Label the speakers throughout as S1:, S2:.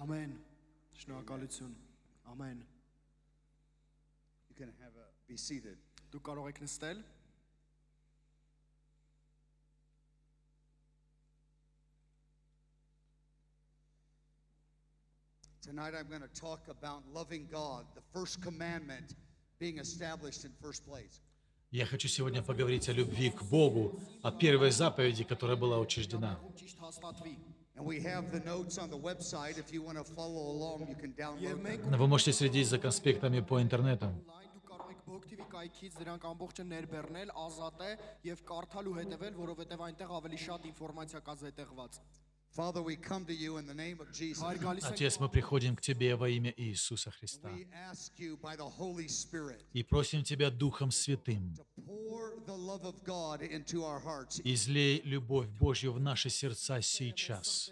S1: Ամեն։ Շնորհակալություն։ Ամեն։
S2: You can have a, be seated.
S1: Դուք կարող եք նստել։
S2: Tonight I'm going to talk about loving God, the first commandment being established in first place.
S3: Я хочу сегодня поговорить о любви к Богу, о первой заповеди, которая была учреждена.
S1: Ճիշտ հաստատվի։
S2: And we have the notes on the website. If you want to follow along, you can
S1: Եվ
S2: download them.
S1: մենք
S3: Вы можете следить за конспектами по интернету.
S1: online դուք կարող եք Book TV կայքից դրանք ամբողջը ներբեռնել, ազատ է եւ կարդալ ու հետեւել, որովհետեւ այնտեղ ավելի շատ ինֆորմացիա կա զետեղված։
S3: Отец, мы приходим к Тебе во имя Иисуса Христа. И просим Тебя Духом Святым излей любовь Божью в наши сердца сейчас.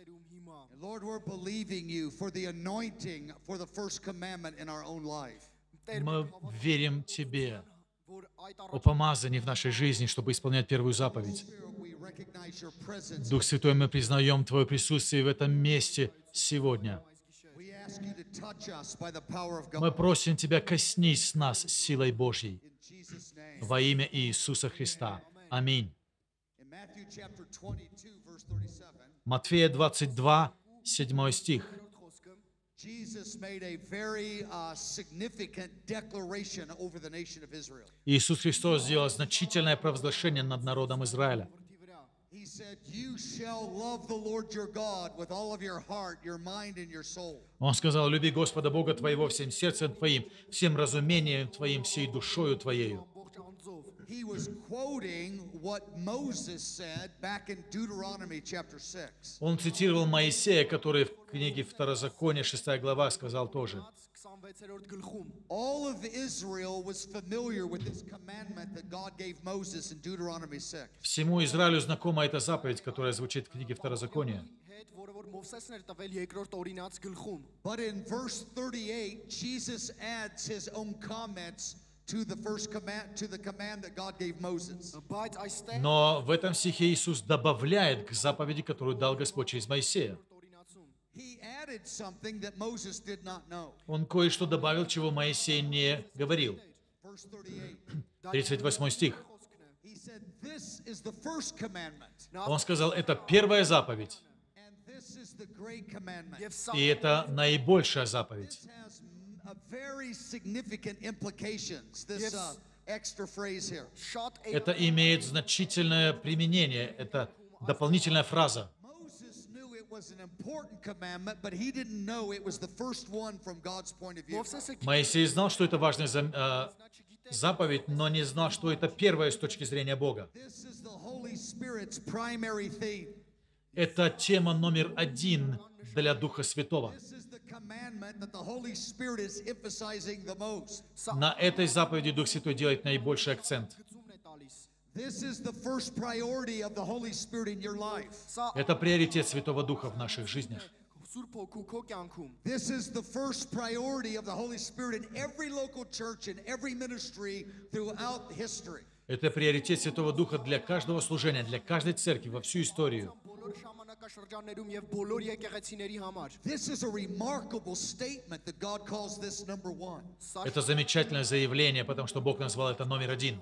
S3: Мы верим Тебе о помазании в нашей жизни, чтобы исполнять первую заповедь. Дух Святой, мы признаем Твое присутствие в этом месте сегодня. Мы просим Тебя, коснись нас силой Божьей во имя Иисуса Христа. Аминь. Матфея 22, 7 стих. Иисус Христос сделал значительное провозглашение над народом Израиля.
S2: He said, "You shall love the Lord your God with all of your heart, your mind and your soul."
S3: Он сказал, люби Господа Бога твоего всем сердцем твоим, всем разумением твоим, всей душою твоею.
S2: He was quoting what Moses said back in Deuteronomy chapter 6.
S3: Он цитировал Моисея, который в книге Второзакония, шестая глава, сказал тоже.
S2: All of Israel was familiar with this commandment that God gave Moses in Deuteronomy 6.
S3: Всему Израилю знакома эта заповедь, которая звучит в книге Второзакония.
S2: But in verse 38, Jesus adds his own comments to the first command, to the command that God gave Moses.
S3: Но в этом стихе Иисус добавляет к заповеди, которую дал Господь через Моисея. Он кое-что добавил, чего Моисей не говорил.
S2: 38
S3: стих. Он сказал, это первая заповедь. И это наибольшая заповедь. Это имеет значительное применение, это дополнительная фраза. Моисей знал, что это важная зам- э, заповедь, но не знал, что это первое с точки зрения Бога.
S2: This is the Holy Spirit's primary theme.
S3: Это тема номер один для Духа Святого.
S2: This is the commandment that the Holy Spirit is emphasizing the most.
S3: На этой заповеди Дух Святой делает наибольший акцент. Это приоритет Святого Духа в наших жизнях. Это приоритет Святого Духа для каждого служения, для каждой церкви во всю историю. Это замечательное заявление, потому что Бог назвал это номер один.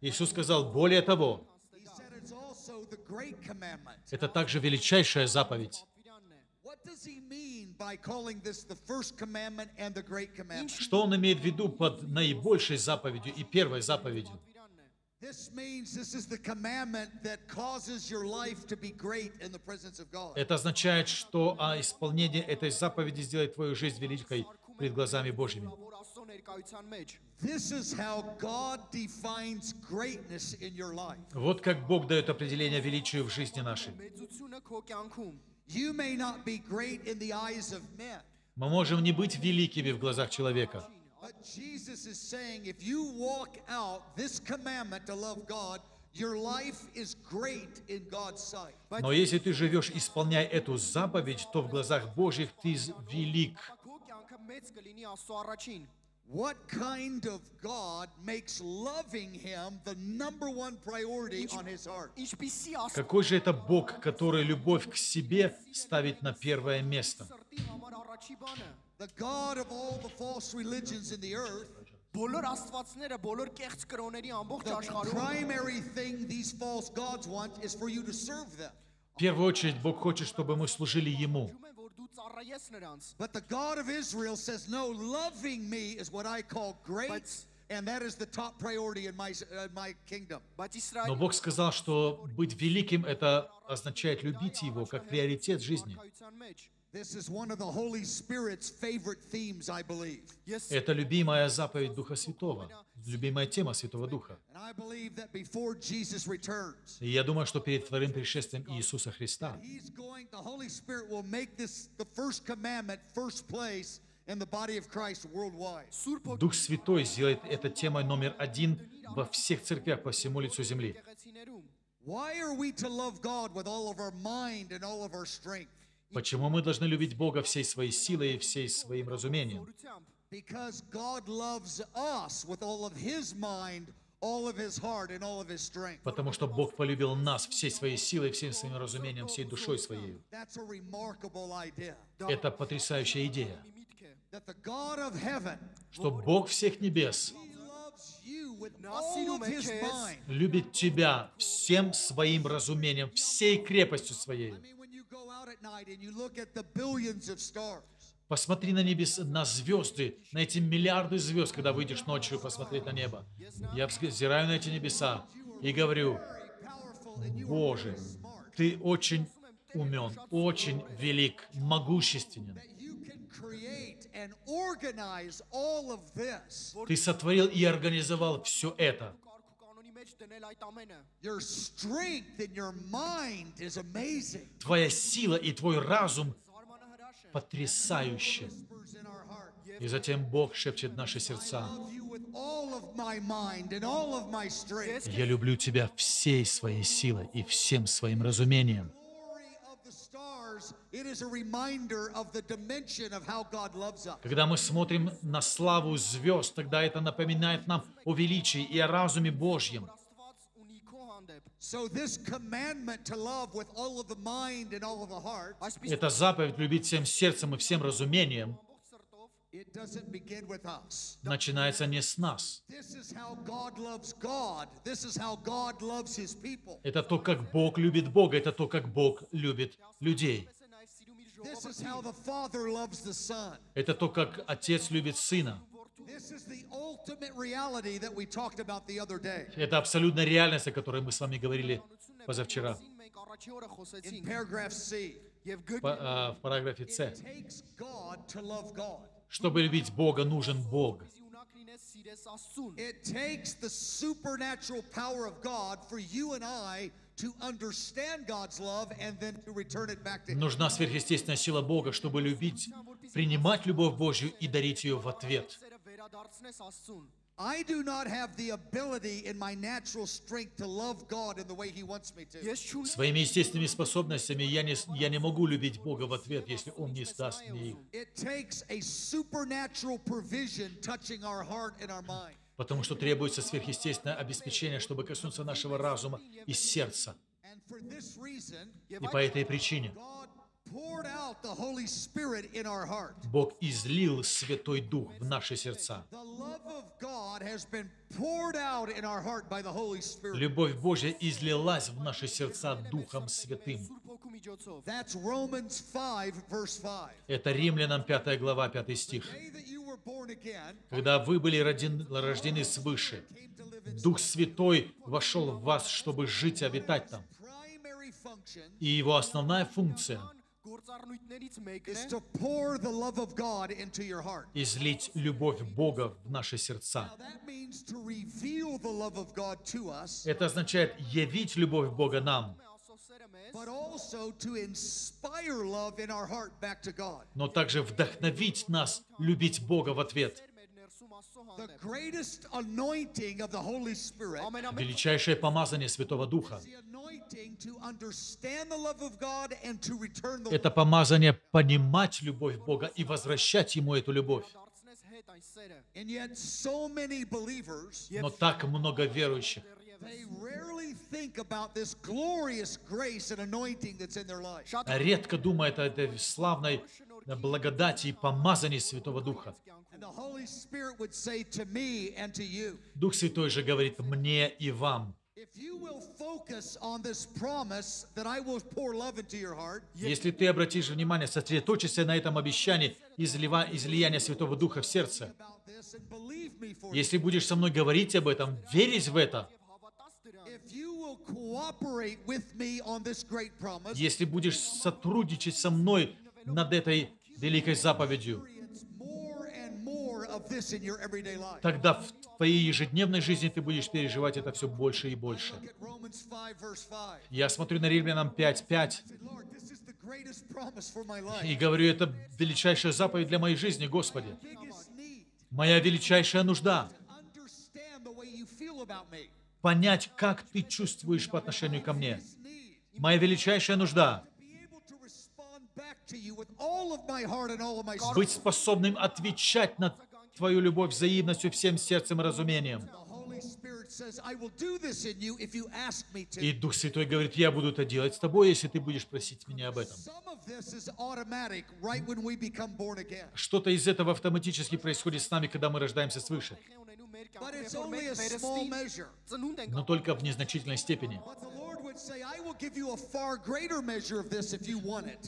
S3: Иисус сказал, более того, это также величайшая заповедь. Что он имеет в виду под наибольшей заповедью и первой заповедью? Это означает, что а, исполнение этой заповеди сделает твою жизнь великой пред глазами Божьими
S1: Որ Աստծո ներկայության մեջ
S2: This is how God defines greatness in your life.
S3: Вот как Бог дает определение величию в жизни нашей.
S1: մեծությունը քո կյանքում
S2: You may not be great in the eyes of men,
S3: Мы можем не быть великими в глазах человека,
S2: but Jesus is saying if you walk out this commandment to love God, your life is great in God's sight.
S3: но если ты живешь, исполняя эту заповедь, то в глазах Божьих ты з- велик.
S1: քո կյանքը մեծ կլինի Աստծո առաջին։
S2: What kind of God makes loving Him the number one priority on His heart?
S1: Ինչպիսի Աստված
S3: Какой же это Бог, который любовь к себе ставит на первое место?
S1: սրտի համար առաջի բանը։
S2: The God of all the false religions in the earth,
S1: Բոլոր աստվածները, բոլոր կեղծ կրոների ամբողջ
S2: the
S1: աշխարհում
S2: primary thing these false gods want is for you to serve them.
S3: В первую очередь Бог хочет, чтобы мы служили Ему.
S2: But the God of Israel says, no, loving me is what I call great.
S3: Но Бог сказал, что быть великим – это означает любить Его как приоритет жизни. Это любимая заповедь Духа Святого любимая тема Святого Духа. И я думаю, что перед вторым пришествием Иисуса Христа Дух Святой сделает это темой номер один во всех церквях по всему лицу земли. Почему мы должны любить Бога всей своей силой и всей своим разумением?
S2: Because God loves us with all of his mind.
S3: Потому что Бог полюбил нас всей своей силой, всем своим разумением, всей душой своей. Это потрясающая идея, что Бог всех небес любит тебя всем своим разумением, всей крепостью своей. Посмотри на небес, на звезды, на эти миллиарды звезд, когда выйдешь ночью посмотреть на небо. Я взираю на эти небеса и говорю, Боже, Ты очень умен, очень велик, могущественен. Ты сотворил и организовал все это. Твоя сила и твой разум потрясающе. И затем Бог шепчет наши сердца. Я люблю тебя всей своей силой и всем своим разумением. Когда мы смотрим на славу звезд, тогда это напоминает нам о величии и о разуме Божьем. Это заповедь любить всем сердцем и всем разумением. начинается не с нас. Это то, как Бог любит Бога, это то, как Бог любит людей. Это то, как Отец любит Сына. Это абсолютная реальность, о которой мы с вами говорили позавчера. А, в параграфе С. Чтобы любить Бога, нужен Бог. Нужна сверхъестественная сила Бога, чтобы любить, принимать любовь Божью и дарить ее в ответ.
S1: Սերը վերադարձնես Աստծուն։
S2: I do not have the ability in my natural strength to love God in the way He wants me to.
S1: Ես չունեմ
S3: Своими естественными способностями я не, с- я не могу любить Бога в ответ, если Он не даст мне их.
S2: It takes a supernatural provision touching our heart and our mind.
S3: Потому что требуется сверхъестественное обеспечение, чтобы коснуться нашего разума и сердца.
S2: And for this reason,
S3: И по этой причине Бог излил Святой Дух в наши сердца. Любовь Божья излилась в наши сердца Духом Святым. Это Римлянам 5 глава, 5 стих. Когда вы были рождены свыше, Дух Святой вошел в вас, чтобы жить и обитать там. И его основная функция –
S1: գործառնույթներից մեկն
S2: is
S1: է
S2: to pour the love of God into your heart. –
S3: излить любовь Бога в наши сердца.
S2: Now that means to reveal the love of God to us,
S3: Это означает явить любовь Бога нам,
S1: Աստծո սերը մեզ
S2: but also to inspire love in our heart back to God.
S3: но также вдохновить нас любить Бога в ответ.
S2: The greatest anointing of the Holy Spirit.
S3: Величайшее помазание Святого Духа. Это помазание понимать любовь Бога и возвращать Ему эту любовь. Но так много верующих Редко думает о этой славной благодати и помазании Святого Духа. Дух Святой же говорит мне и вам. Если ты обратишь внимание, сосредоточишься на этом обещании излива, излияния Святого Духа в сердце. Если будешь со мной говорить об этом, верить в это, если будешь сотрудничать со мной над этой великой заповедью, тогда в твоей ежедневной жизни ты будешь переживать это все больше и больше.
S2: Look at Romans 5, verse 5.
S3: Я смотрю на Римлянам 5.5
S2: Say, Lord, this is the greatest promise for my life.
S3: и говорю, это величайшая заповедь для моей жизни, Господи. Моя величайшая нужда Понять, как ты чувствуешь по отношению ко мне. Моя величайшая нужда быть способным отвечать на твою любовь взаимностью всем сердцем и разумением. И Дух Святой говорит, я буду это делать с тобой, если ты будешь просить меня об этом. Что-то из этого автоматически происходит с нами, когда мы рождаемся свыше, но только в незначительной степени.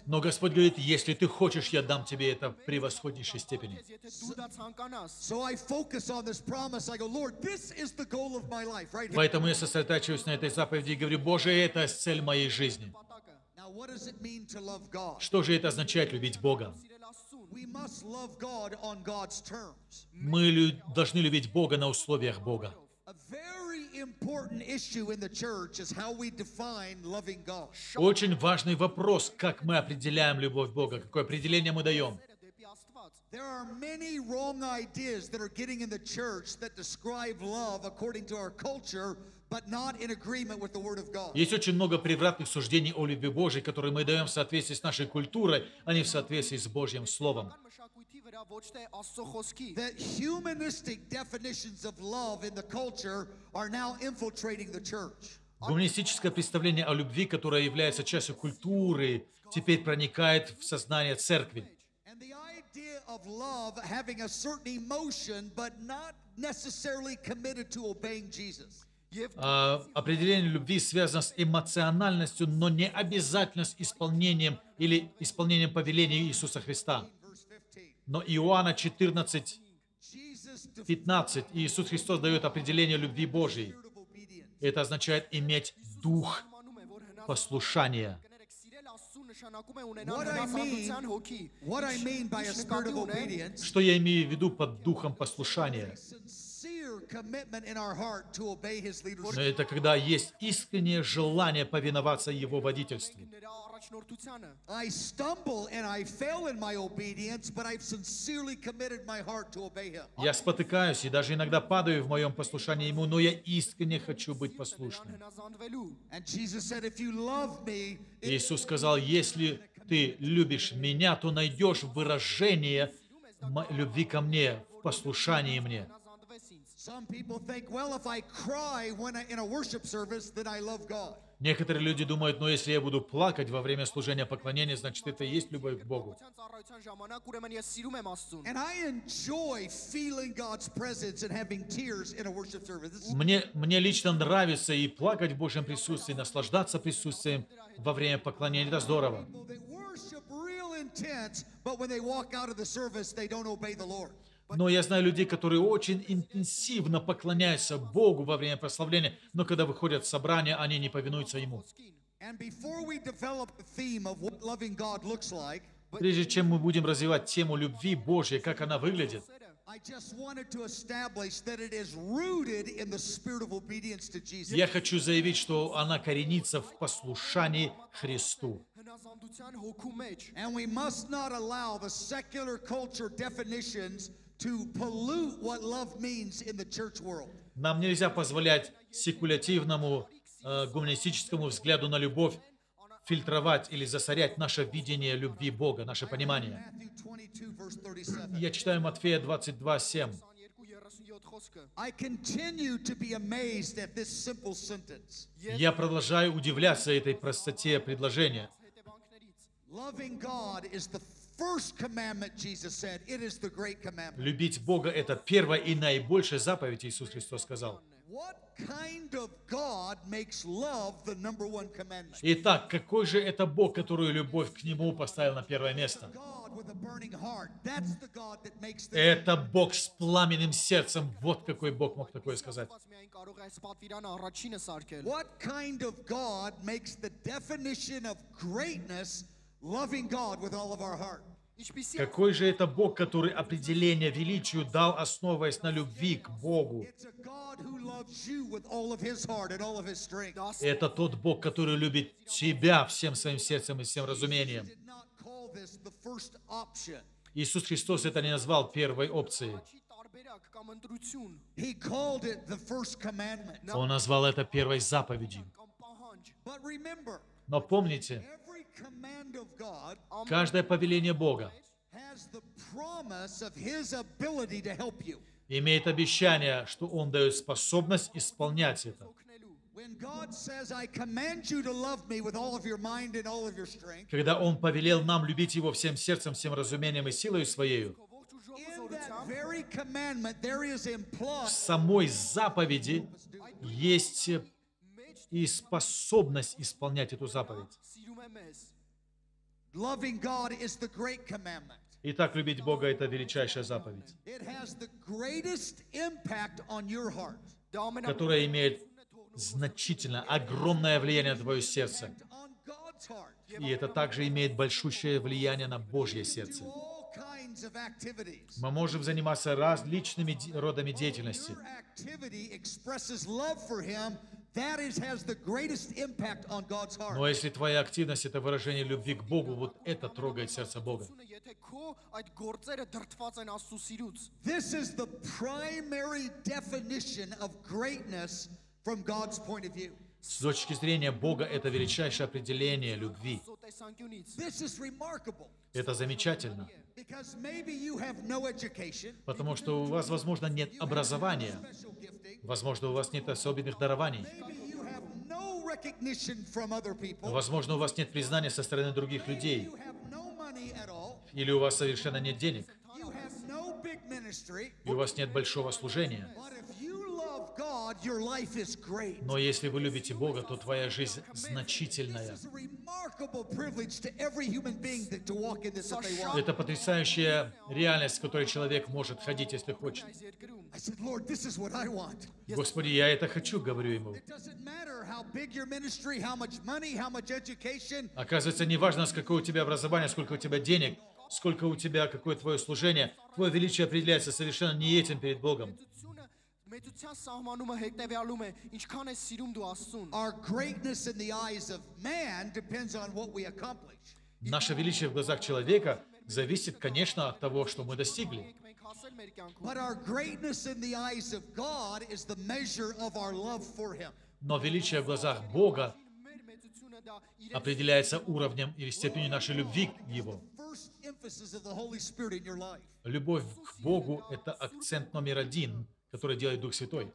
S3: Но Господь говорит, если ты хочешь, я дам тебе это в превосходнейшей степени. Поэтому я сосредотачиваюсь на этой заповеди и говорю, Боже, это цель моей жизни. Что же это означает любить Бога? Мы должны любить Бога на условиях Бога. Очень важный вопрос, как мы определяем любовь Бога, какое определение мы даем.
S2: There
S3: есть очень много превратных суждений о любви Божьей, которые мы даем в соответствии с нашей культурой, а не в соответствии с Божьим Словом. Гуманистическое представление о любви, которое является частью культуры, теперь проникает в сознание церкви. А, определение любви связано с эмоциональностью, но не обязательно с исполнением или исполнением повеления Иисуса Христа. Но Иоанна 14, 15, Иисус Христос дает определение любви Божьей. Это означает иметь дух послушания. Что я имею в виду под духом послушания?
S2: Но
S3: это когда есть искреннее желание повиноваться Его водительству. Я спотыкаюсь и даже иногда падаю в моем послушании Ему, но я искренне хочу быть послушным. Иисус сказал, если ты любишь меня, то найдешь выражение любви ко мне в послушании мне. Некоторые люди думают, ну если я буду плакать во время служения поклонения, значит это и есть любовь к Богу. Мне, мне лично нравится и плакать в Божьем присутствии, наслаждаться присутствием во время поклонения. Это здорово. Но я знаю людей, которые очень интенсивно поклоняются Богу во время прославления, но когда выходят с собрания, они не повинуются Ему. Прежде чем мы будем развивать тему любви Божьей, как она выглядит, я хочу заявить, что она коренится в послушании Христу.
S2: И мы не должны allow the secular culture
S3: нам нельзя позволять секулятивному э, гуманистическому взгляду на любовь фильтровать или засорять наше видение любви Бога, наше понимание. Я читаю Матфея 22, 7. Я продолжаю удивляться этой простоте предложения. Любить Бога – это первая и наибольшая заповедь, Иисус Христос сказал. Итак, какой же это Бог, которую любовь к Нему поставил на первое место? Это Бог с пламенным сердцем. Вот какой Бог мог такое сказать.
S2: What
S3: какой же это Бог, который определение величию дал, основываясь на любви к Богу? Это тот Бог, который любит тебя всем своим сердцем и всем разумением. Иисус Христос это не назвал первой опцией. Он назвал это первой заповедью. Но помните, Каждое повеление Бога имеет обещание, что Он дает способность исполнять это. Когда Он повелел нам любить Его всем сердцем, всем разумением и силой Своею, в самой заповеди есть и способность исполнять эту заповедь. Итак, любить Бога – это величайшая заповедь, которая имеет значительно, огромное влияние на твое сердце. И это также имеет большущее влияние на Божье сердце. Мы можем заниматься различными родами деятельности. Но если твоя активность – это выражение любви к Богу, вот это трогает сердце Бога.
S2: This is the primary definition of greatness from God's point of view.
S3: С точки зрения Бога это величайшее определение любви. Это замечательно. Потому что у вас, возможно, нет образования. Возможно, у вас нет особенных дарований. Возможно, у вас нет признания со стороны других людей. Или у вас совершенно нет денег. И у вас нет большого служения. Но если вы любите Бога, то твоя жизнь значительная. Это потрясающая реальность, в которой человек может ходить, если хочет. Господи, я это хочу, говорю ему. Оказывается, не важно, сколько у тебя образования, сколько у тебя денег, сколько у тебя, какое твое служение, твое величие определяется совершенно не этим перед Богом.
S1: մեծությունը մեծության սահմանումը հետևյալում է ինչքան է սիրում դու Աստծուն
S2: Our greatness in the eyes of man depends on what we accomplish.
S3: Наше величие в глазах человека зависит, конечно, от того, что мы достигли.
S1: մենք մենք հասել մեր կյանքում
S2: But our greatness in the eyes of God is the measure of our love for Him.
S3: Но величие в глазах Бога
S1: մեր մեծությունը դա իր
S3: определяется уровнем или степенью нашей любви к Его.
S2: First emphasis of the Holy Spirit in your life.
S3: Любовь к Богу – это акцент номер один, которое делает Дух Святой.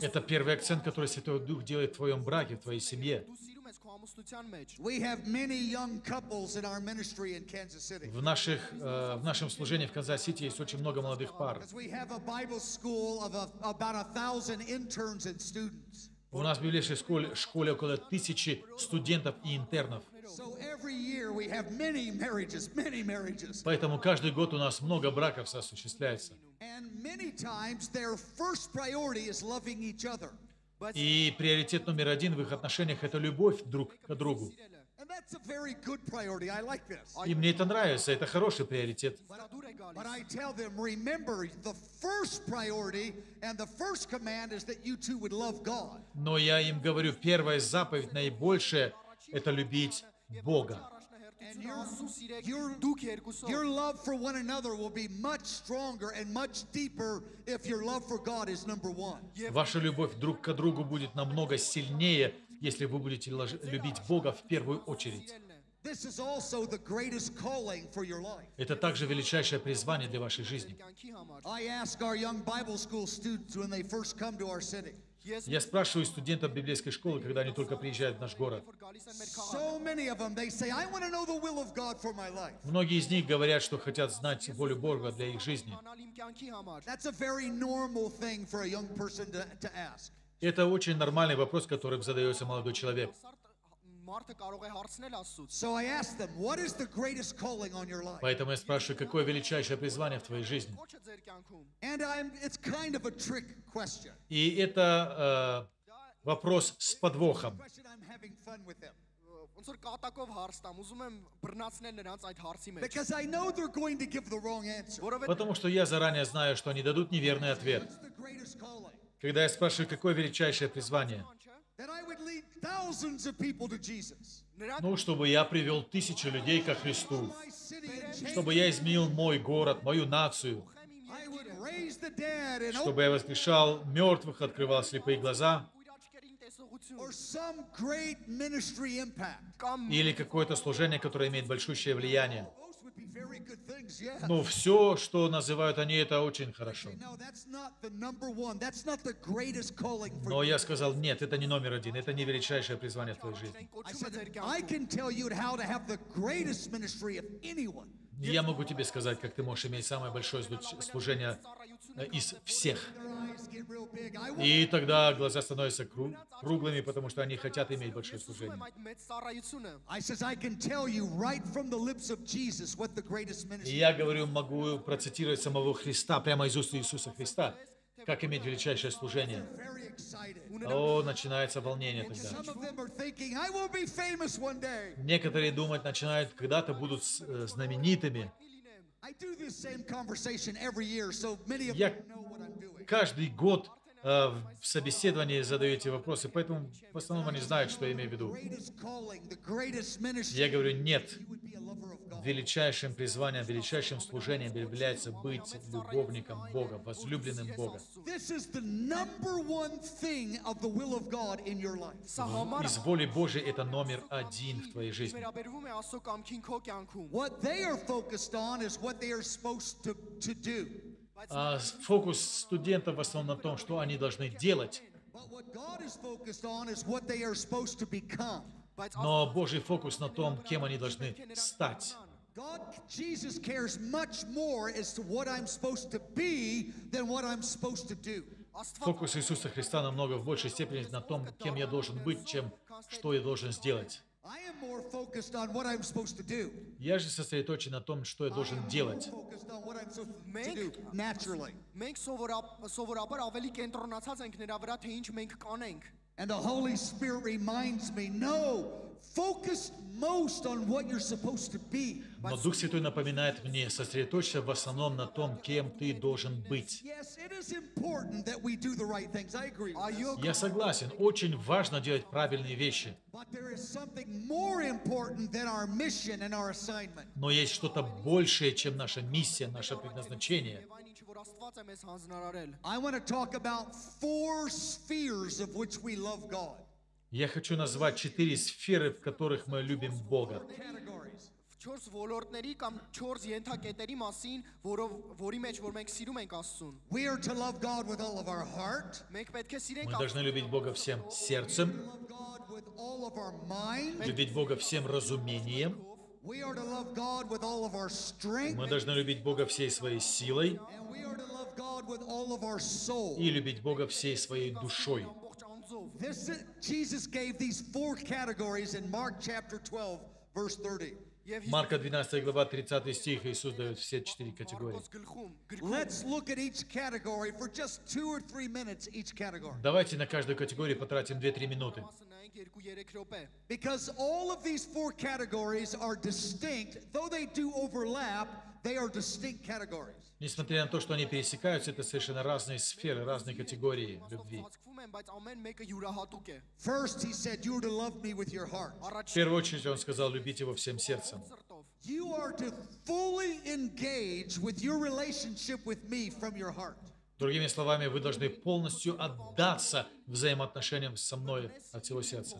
S3: Это первый акцент, который Святой Дух делает в твоем браке, в твоей семье. В, наших, э, в нашем служении в Канзас-Сити есть очень много молодых пар. У нас в библейской школе, школе около тысячи студентов и интернов. Поэтому каждый год у нас много браков осуществляется. И приоритет номер один в их отношениях – это любовь друг к другу. И мне это нравится, это хороший приоритет. Но я им говорю, первая заповедь наибольшая – это любить Бога. Ваша любовь друг к другу будет намного сильнее, если вы будете любить Бога в первую очередь. Это также величайшее призвание для вашей жизни. Я спрашиваю студентов библейской школы, когда они только приезжают в наш город. Многие из них говорят, что хотят знать волю Бога для их жизни. Это очень нормальный вопрос, которым задается молодой человек
S1: Սարդ մարդը կարող է հարցնել Աստծուց։
S2: So I ask them, what is the greatest calling on your life?
S3: Поэтому я спрашиваю, какое величайшее призвание в твоей жизни?
S1: Ոչ է ձեր կյանքում։
S2: And I'm, it's kind of a trick question.
S3: И это э, вопрос с подвохом.
S2: Question I'm having fun with them.
S1: Ոնց որ կատակով հարց տամ, ուզում եմ բռնացնել նրանց այդ հարցի մեջ։
S2: Because I know they're going to give the wrong answer.
S1: Որովհետեւ
S3: Потому что я заранее знаю, что они дадут неверный ответ.
S2: What's the greatest calling?
S3: Когда я спрашиваю, какое величайшее призвание? Ну, чтобы я привел тысячи людей ко Христу, чтобы я изменил мой город, мою нацию, чтобы я воскрешал мертвых, открывал слепые глаза, или какое-то служение, которое имеет большущее влияние. Но все, что называют они, это очень хорошо. Но я сказал, нет, это не номер один, это не величайшее призвание в твоей жизни. Я могу тебе сказать, как ты можешь иметь самое большое служение Э, из всех. И тогда глаза становятся круглыми, потому что они хотят иметь большое служение. И я говорю, могу процитировать самого Христа, прямо из уст Иисуса Христа, как иметь величайшее служение. О, начинается волнение тогда. Некоторые думать начинают, когда-то будут э, знаменитыми. Я
S2: them know what I'm doing.
S3: каждый год э, Э, в собеседовании задаете вопросы, поэтому в основном они знают, что я имею в виду. Я говорю, нет. Величайшим призванием, величайшим служением является быть любовником Бога, возлюбленным Бога. Из воли Божьей это номер один в твоей жизни а, фокус студентов в основном на том, что они должны делать. Но Божий фокус на том, кем они должны стать. Фокус Иисуса Христа намного в большей степени на том, кем я должен быть, чем что я должен сделать.
S2: I am more focused on what I'm supposed to do.
S3: Я же сосредоточен на том, что я должен делать.
S2: Focused on what I'm supposed to
S1: Make-
S2: do naturally.
S1: մենք սովորապ- սովորաբար ավելի կենտրոնացած ենք նրա վրա, թե ինչ մենք կանենք։
S2: And the Holy Spirit reminds me, no, focus most on what you're supposed to be.
S3: Но Дух Святой напоминает мне, сосредоточься в основном на том, кем ты должен быть. Я согласен, очень важно делать правильные вещи. Но есть что-то большее, чем наша миссия, наше предназначение
S1: Եվ այն ինչ որ Աստված է մեզ հանձնարարել։
S2: I want to talk about four spheres of which we love God.
S3: Я хочу назвать четыре сферы, в которых мы любим Бога.
S2: Categories.
S1: 4 ոլորտների կամ 4 ենթակետերի մասին, որով որի մեջ որ մենք սիրում ենք Աստծուն։
S2: We are to love God with all of our heart,
S1: Մենք պետք է սիրենք
S3: Мы должны любить Бога всем сердцем,
S2: love God with all of our mind.
S3: любить Бога всем разумением. Мы должны любить Бога всей своей силой и любить Бога всей своей душой.
S2: This, Jesus gave these four categories in Mark chapter 12, verse 30.
S3: Марка 12 глава 30 стих Иисус дает все четыре категории. Давайте на каждую категорию потратим 2-3 минуты.
S2: Because all of these four categories are distinct, though they do overlap,
S3: Несмотря на то, что они пересекаются, это совершенно разные сферы, разные категории любви. В первую очередь он сказал, любить его всем сердцем.
S2: You are to fully engage with your relationship with me from your heart.
S3: Другими словами, вы должны полностью отдаться взаимоотношениям со мной от всего сердца.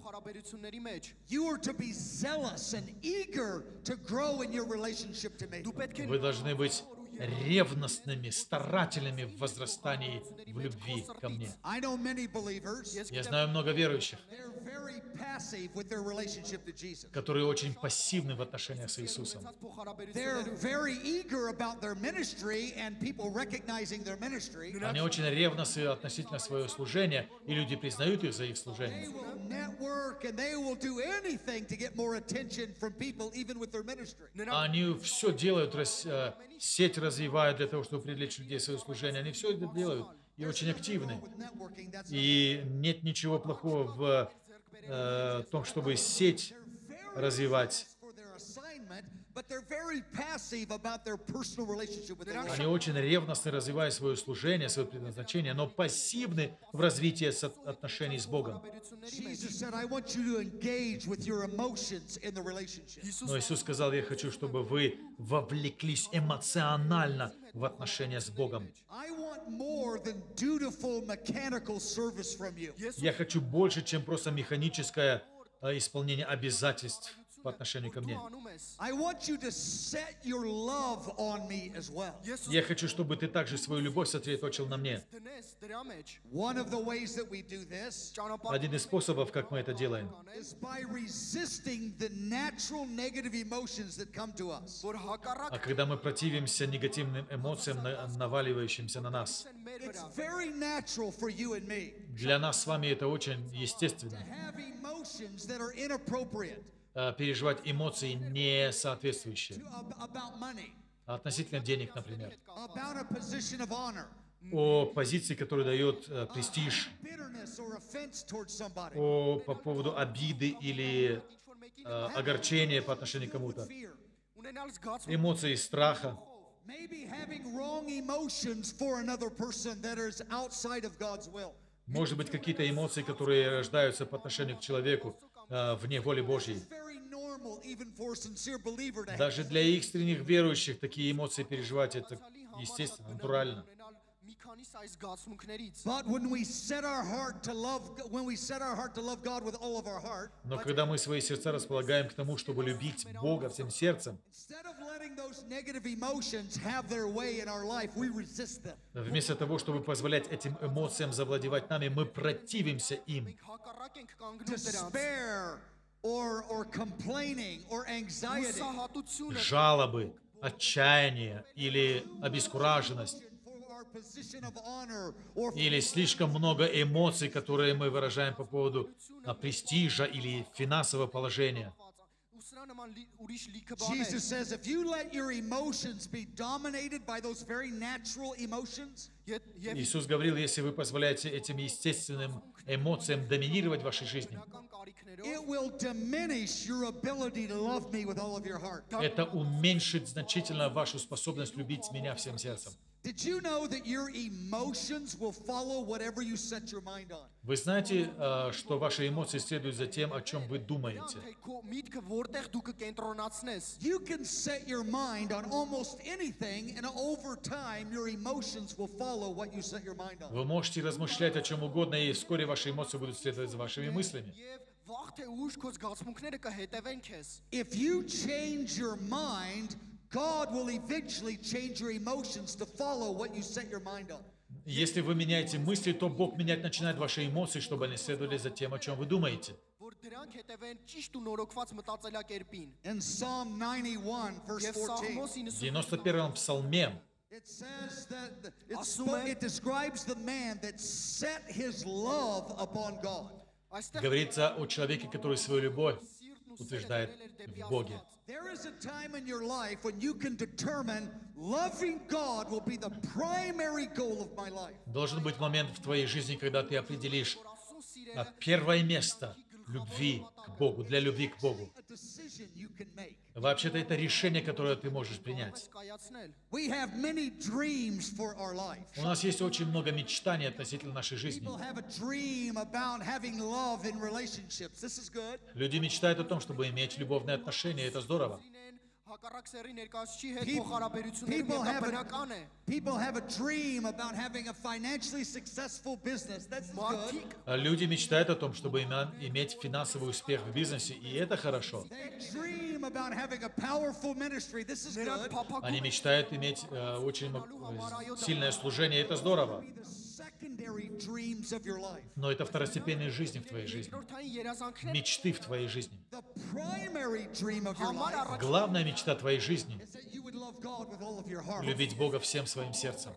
S3: Вы должны быть ревностными, старательными в возрастании в любви ко мне. Я знаю много верующих которые очень пассивны в отношениях с Иисусом. Они очень ревностны относительно своего служения, и люди признают их за их служение. Они все делают, раз, э, сеть развивают для того, чтобы привлечь людей в свое служение. Они все это делают и очень активны. И нет ничего плохого в э, том, чтобы сеть развивать. Они очень ревностно развивают свое служение, свое предназначение, но пассивны в развитии отношений с Богом. Но Иисус сказал, я хочу, чтобы вы вовлеклись эмоционально в отношения с Богом. Я хочу больше, чем просто механическое э, исполнение обязательств по отношению ко мне. Я хочу, чтобы ты также свою любовь сосредоточил на мне. Один из способов, как мы это делаем, а когда мы противимся негативным эмоциям, наваливающимся на нас. Для нас с вами это очень естественно Э, переживать эмоции
S2: не соответствующие.
S3: Относительно денег, например. О позиции, которая дает э, престиж. О, по поводу обиды или э, огорчения по отношению к кому-то. Эмоции страха. Может быть, какие-то эмоции, которые рождаются по отношению к человеку э, вне воли Божьей. Даже для искренних верующих такие эмоции переживать это естественно, натурально. Но когда мы свои сердца располагаем к тому, чтобы любить Бога всем сердцем, вместо того, чтобы позволять этим эмоциям завладевать нами, мы противимся им жалобы, отчаяние или обескураженность, или слишком много эмоций, которые мы выражаем по поводу а, престижа или финансового положения. Иисус говорил, если вы позволяете этим естественным эмоциям доминировать в вашей жизни, это уменьшит значительно вашу способность любить меня всем сердцем. Вы знаете, э, что ваши эмоции следуют за тем, о чем вы думаете. Вы можете размышлять о чем угодно, и вскоре ваши эмоции будут следовать за вашими мыслями.
S2: If you change your mind,
S3: если вы меняете мысли, то Бог менять начинает ваши эмоции, чтобы они следовали за тем, о чем вы думаете. В 91 псалме
S2: It says that it.
S3: Говорится о человеке, который свою любовь утверждает в Боге.
S2: There is a time in your life when you can determine loving God will be the primary goal of my life.
S3: Должен быть момент в твоей жизни, когда ты определишь первое место любви к Богу, для любви к Богу. Вообще-то это решение, которое ты можешь принять. У нас есть очень много мечтаний относительно нашей жизни. Люди мечтают о том, чтобы иметь любовные отношения, это здорово.
S1: Լինեն հակառակ սերի ներկայացուցիչի հետ
S2: People,
S1: փոխհարաբերություններում
S2: people
S1: եւ դա
S2: have
S1: բնական է։
S2: a, people have a dream about having a financially successful business. That's good.
S1: Մարդիկ
S3: А Люди мечтают о том, чтобы има- иметь финансовый успех в бизнесе, и это хорошо.
S2: They dream about having a powerful ministry. This is
S1: նրանք
S2: good.
S3: Они
S1: փափագում
S3: мечтают иметь э, очень э, сильное служение, это здорово. Но это второстепенная жизнь в твоей жизни. Мечты в твоей жизни. Главная мечта твоей жизни — любить Бога всем своим сердцем.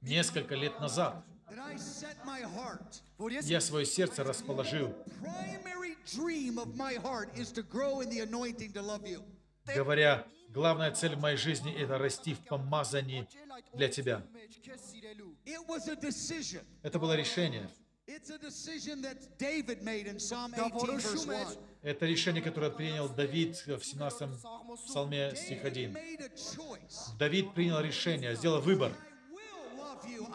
S3: Несколько лет назад я свое сердце расположил. Говоря, главная цель в моей жизни — это расти в помазании для Тебя. Это было решение. Это решение, которое принял Давид в 17-м псалме стих 1. Давид принял решение, сделал выбор.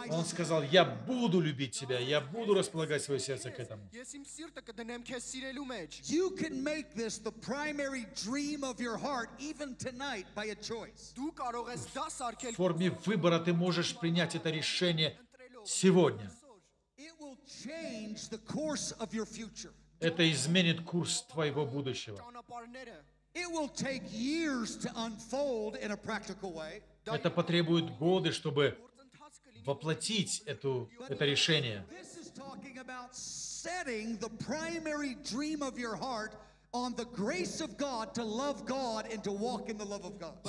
S3: Он сказал, я буду любить тебя, я буду располагать свое сердце к этому.
S2: You can make this the primary dream of your heart even tonight by a choice.
S3: В форме выбора ты можешь принять это решение сегодня.
S2: It will change the course of your future.
S3: Это изменит курс твоего будущего. Это потребует годы, чтобы воплотить эту, это решение.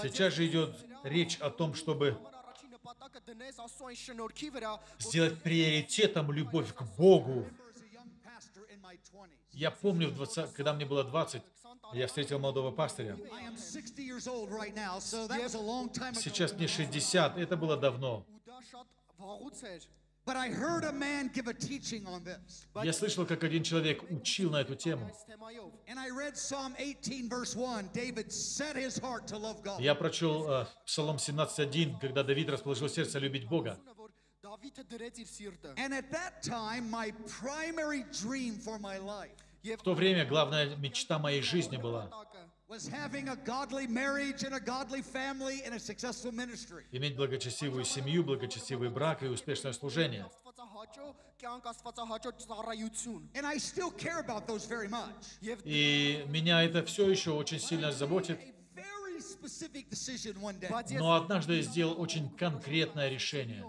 S3: Сейчас же идет речь о том, чтобы сделать приоритетом любовь к Богу. Я помню, 20, когда мне было 20, я встретил молодого пастыря. Сейчас мне 60, это было давно. Я слышал, как один человек учил на эту тему. Я прочел uh, Псалом 17.1, когда Давид расположил сердце любить Бога. В то время главная мечта моей жизни была Иметь благочестивую семью, благочестивый брак и успешное служение. И меня это все еще очень сильно заботит. Но однажды я сделал очень конкретное решение.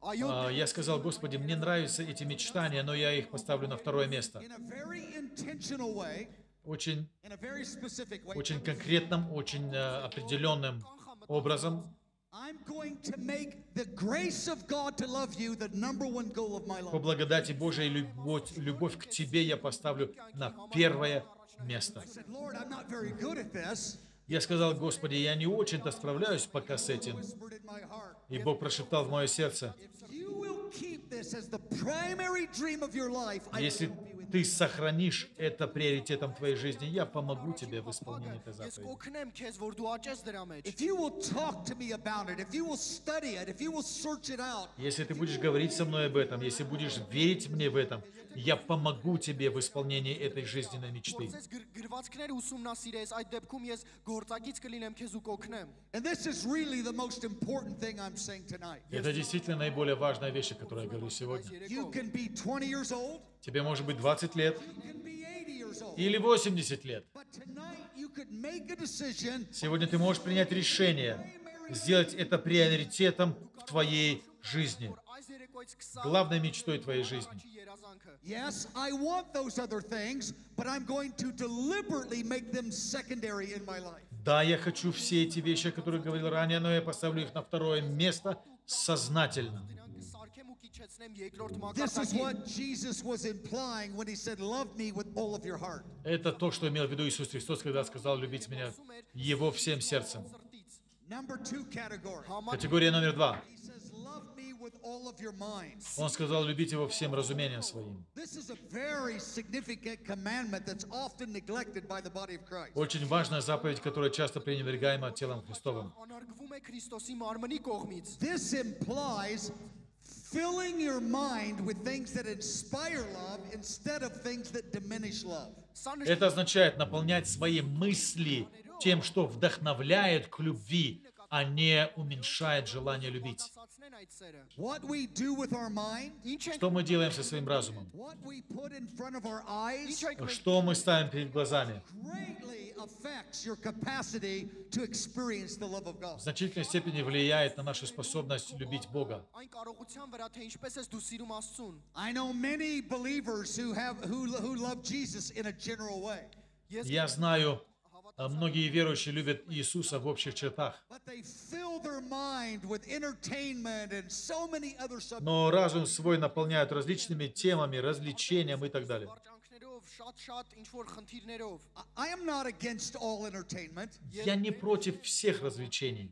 S3: А, я сказал, Господи, мне нравятся эти мечтания, но я их поставлю на второе место. Очень, очень конкретным, очень э, определенным образом по благодати Божией любовь, любовь к Тебе я поставлю на первое место. Я сказал, Господи, я не очень-то справляюсь пока с этим. И Бог прошептал в мое сердце, если ты сохранишь это приоритетом твоей жизни, я помогу тебе в исполнении этой заповеди. Если ты будешь говорить со мной об этом, если будешь верить мне в этом, я помогу тебе в исполнении этой жизненной мечты. Это действительно наиболее важная вещь, о которой я говорю сегодня. Тебе может быть 20 лет или 80 лет. Сегодня ты можешь принять решение сделать это приоритетом в твоей жизни, главной мечтой твоей жизни. Да, я хочу все эти вещи, о которых говорил ранее, но я поставлю их на второе место сознательно. Это то, что имел в виду Иисус Христос, когда сказал любить меня его всем сердцем. Категория номер два. Он сказал любить его всем разумением своим. Очень важная заповедь, которая часто пренебрегаема телом Христовым
S2: filling your mind with things that inspire love instead of things that diminish love.
S3: Это означает наполнять свои мысли тем, что вдохновляет к любви, а не уменьшает желание любить. Что мы делаем со своим разумом? Что мы ставим перед глазами? В значительной степени влияет на нашу способность любить Бога. Я знаю а многие верующие любят Иисуса в общих чертах. Но разум свой наполняют различными темами, развлечениями и так далее. Я не против всех развлечений.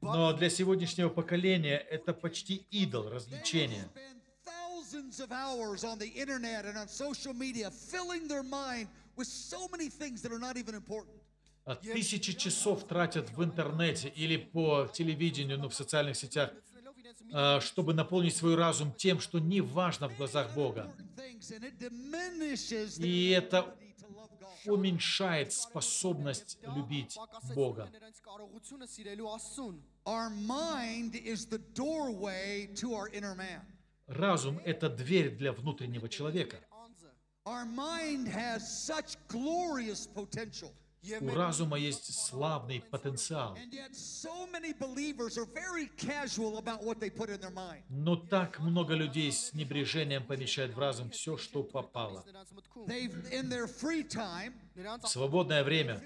S3: Но для сегодняшнего поколения это почти идол развлечения
S2: thousands of hours on the internet and on social media, filling their mind with so many things that are not even important.
S3: А тысячи часов тратят в интернете или по телевидению, ну, в социальных сетях, а, чтобы наполнить свой разум тем, что не важно в глазах Бога. И это уменьшает способность любить Бога.
S2: Our mind is the doorway to our inner man.
S3: Разум – это дверь для внутреннего человека. У разума есть славный потенциал. Но так много людей с небрежением помещают в разум все, что попало. В свободное время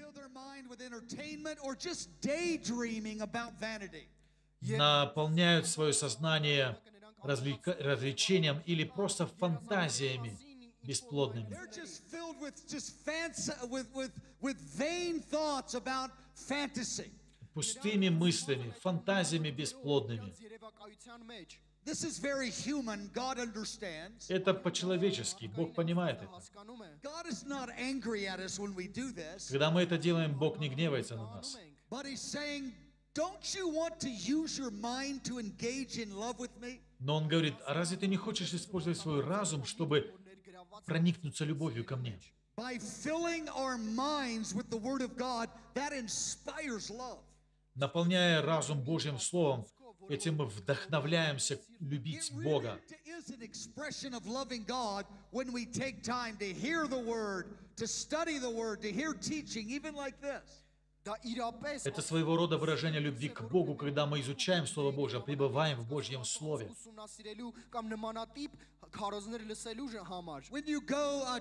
S3: наполняют свое сознание развлечениям или просто фантазиями бесплодными. Пустыми мыслями, фантазиями бесплодными. Это по-человечески. Бог понимает это. Когда мы это делаем, Бог не гневается на нас. Но он говорит, а разве ты не хочешь использовать свой разум, чтобы проникнуться любовью ко мне? Наполняя разум Божьим Словом, этим мы вдохновляемся любить Бога.
S2: Word.
S3: Это своего рода выражение любви к Богу, когда мы изучаем Слово Божье, пребываем в Божьем Слове.
S2: When you go uh,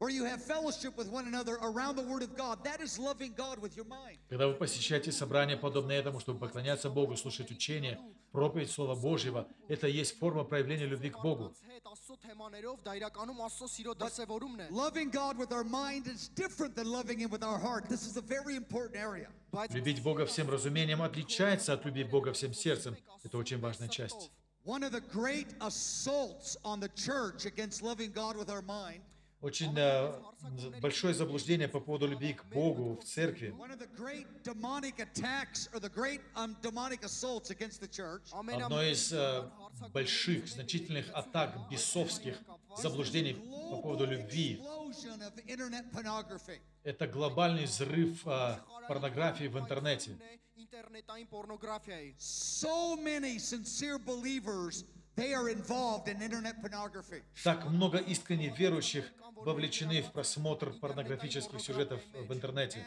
S2: or you have fellowship with one another around the Word of God. That is loving God with your mind.
S3: Когда вы посещаете собрания, подобные этому, чтобы поклоняться Богу, слушать учение, проповедь Слова Божьего, это есть форма проявления любви к Богу.
S2: Loving God with our mind is different than loving Him with our heart. This is a very important area.
S3: Любить Бога всем разумением отличается от любви Бога всем сердцем. Это очень важная часть.
S2: One of the great assaults on the church against loving God with our mind
S3: очень э, большое заблуждение по поводу любви к Богу в церкви. Одно из э, больших, значительных атак бесовских заблуждений по поводу любви – это глобальный взрыв э, порнографии в интернете. Так много искренне верующих вовлечены в просмотр порнографических сюжетов в интернете.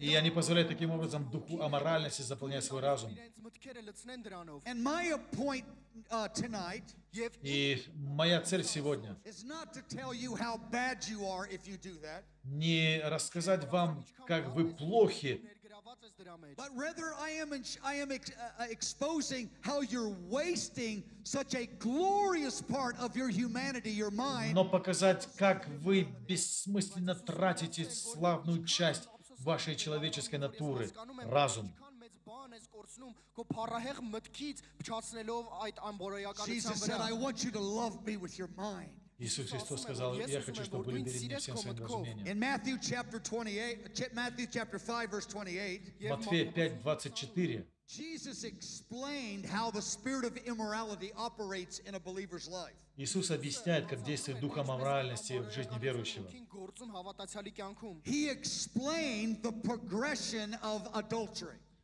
S3: И они позволяют таким образом духу аморальности заполнять свой разум. И моя цель сегодня не рассказать вам, как вы плохи,
S1: գրված է դրա մեջ։
S2: but rather I am, in, I am ex, uh, uh, exposing how you're wasting such a glorious part of your humanity, your mind,
S3: но показать, как вы бессмысленно тратите славную часть вашей человеческой натуры, разум.
S1: Ինչքան մեծ բան ես կորցնում քո փառահեղ մտքից փչացնելով այդ ամբողջականության
S2: Jesus said,
S1: վրա։
S2: I want you to love me with your mind.
S3: Иисус Христос сказал, я хочу, чтобы были верены всем своим разумением. Матфея 5, 24, Иисус объясняет, как действует дух аморальности в жизни верующего.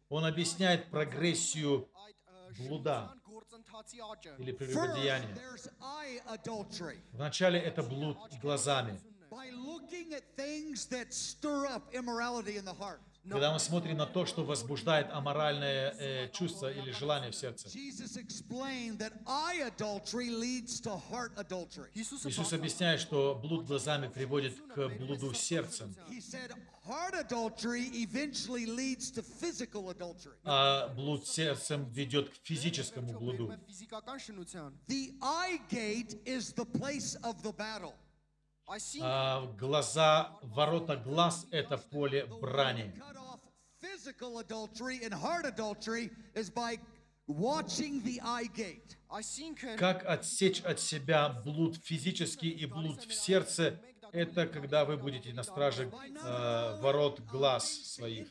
S3: Он объясняет прогрессию блуда или
S2: adultery.
S3: Вначале это блуд глазами когда мы смотрим на то, что возбуждает аморальное э, чувство или желание в сердце. Иисус объясняет, что блуд глазами приводит к блуду сердцем. А блуд сердцем ведет к физическому блуду.
S2: The eye gate is the place of the battle
S3: а глаза, ворота глаз — это поле брани. Как отсечь от себя блуд физический и блуд в сердце, это когда вы будете на страже э, ворот глаз своих.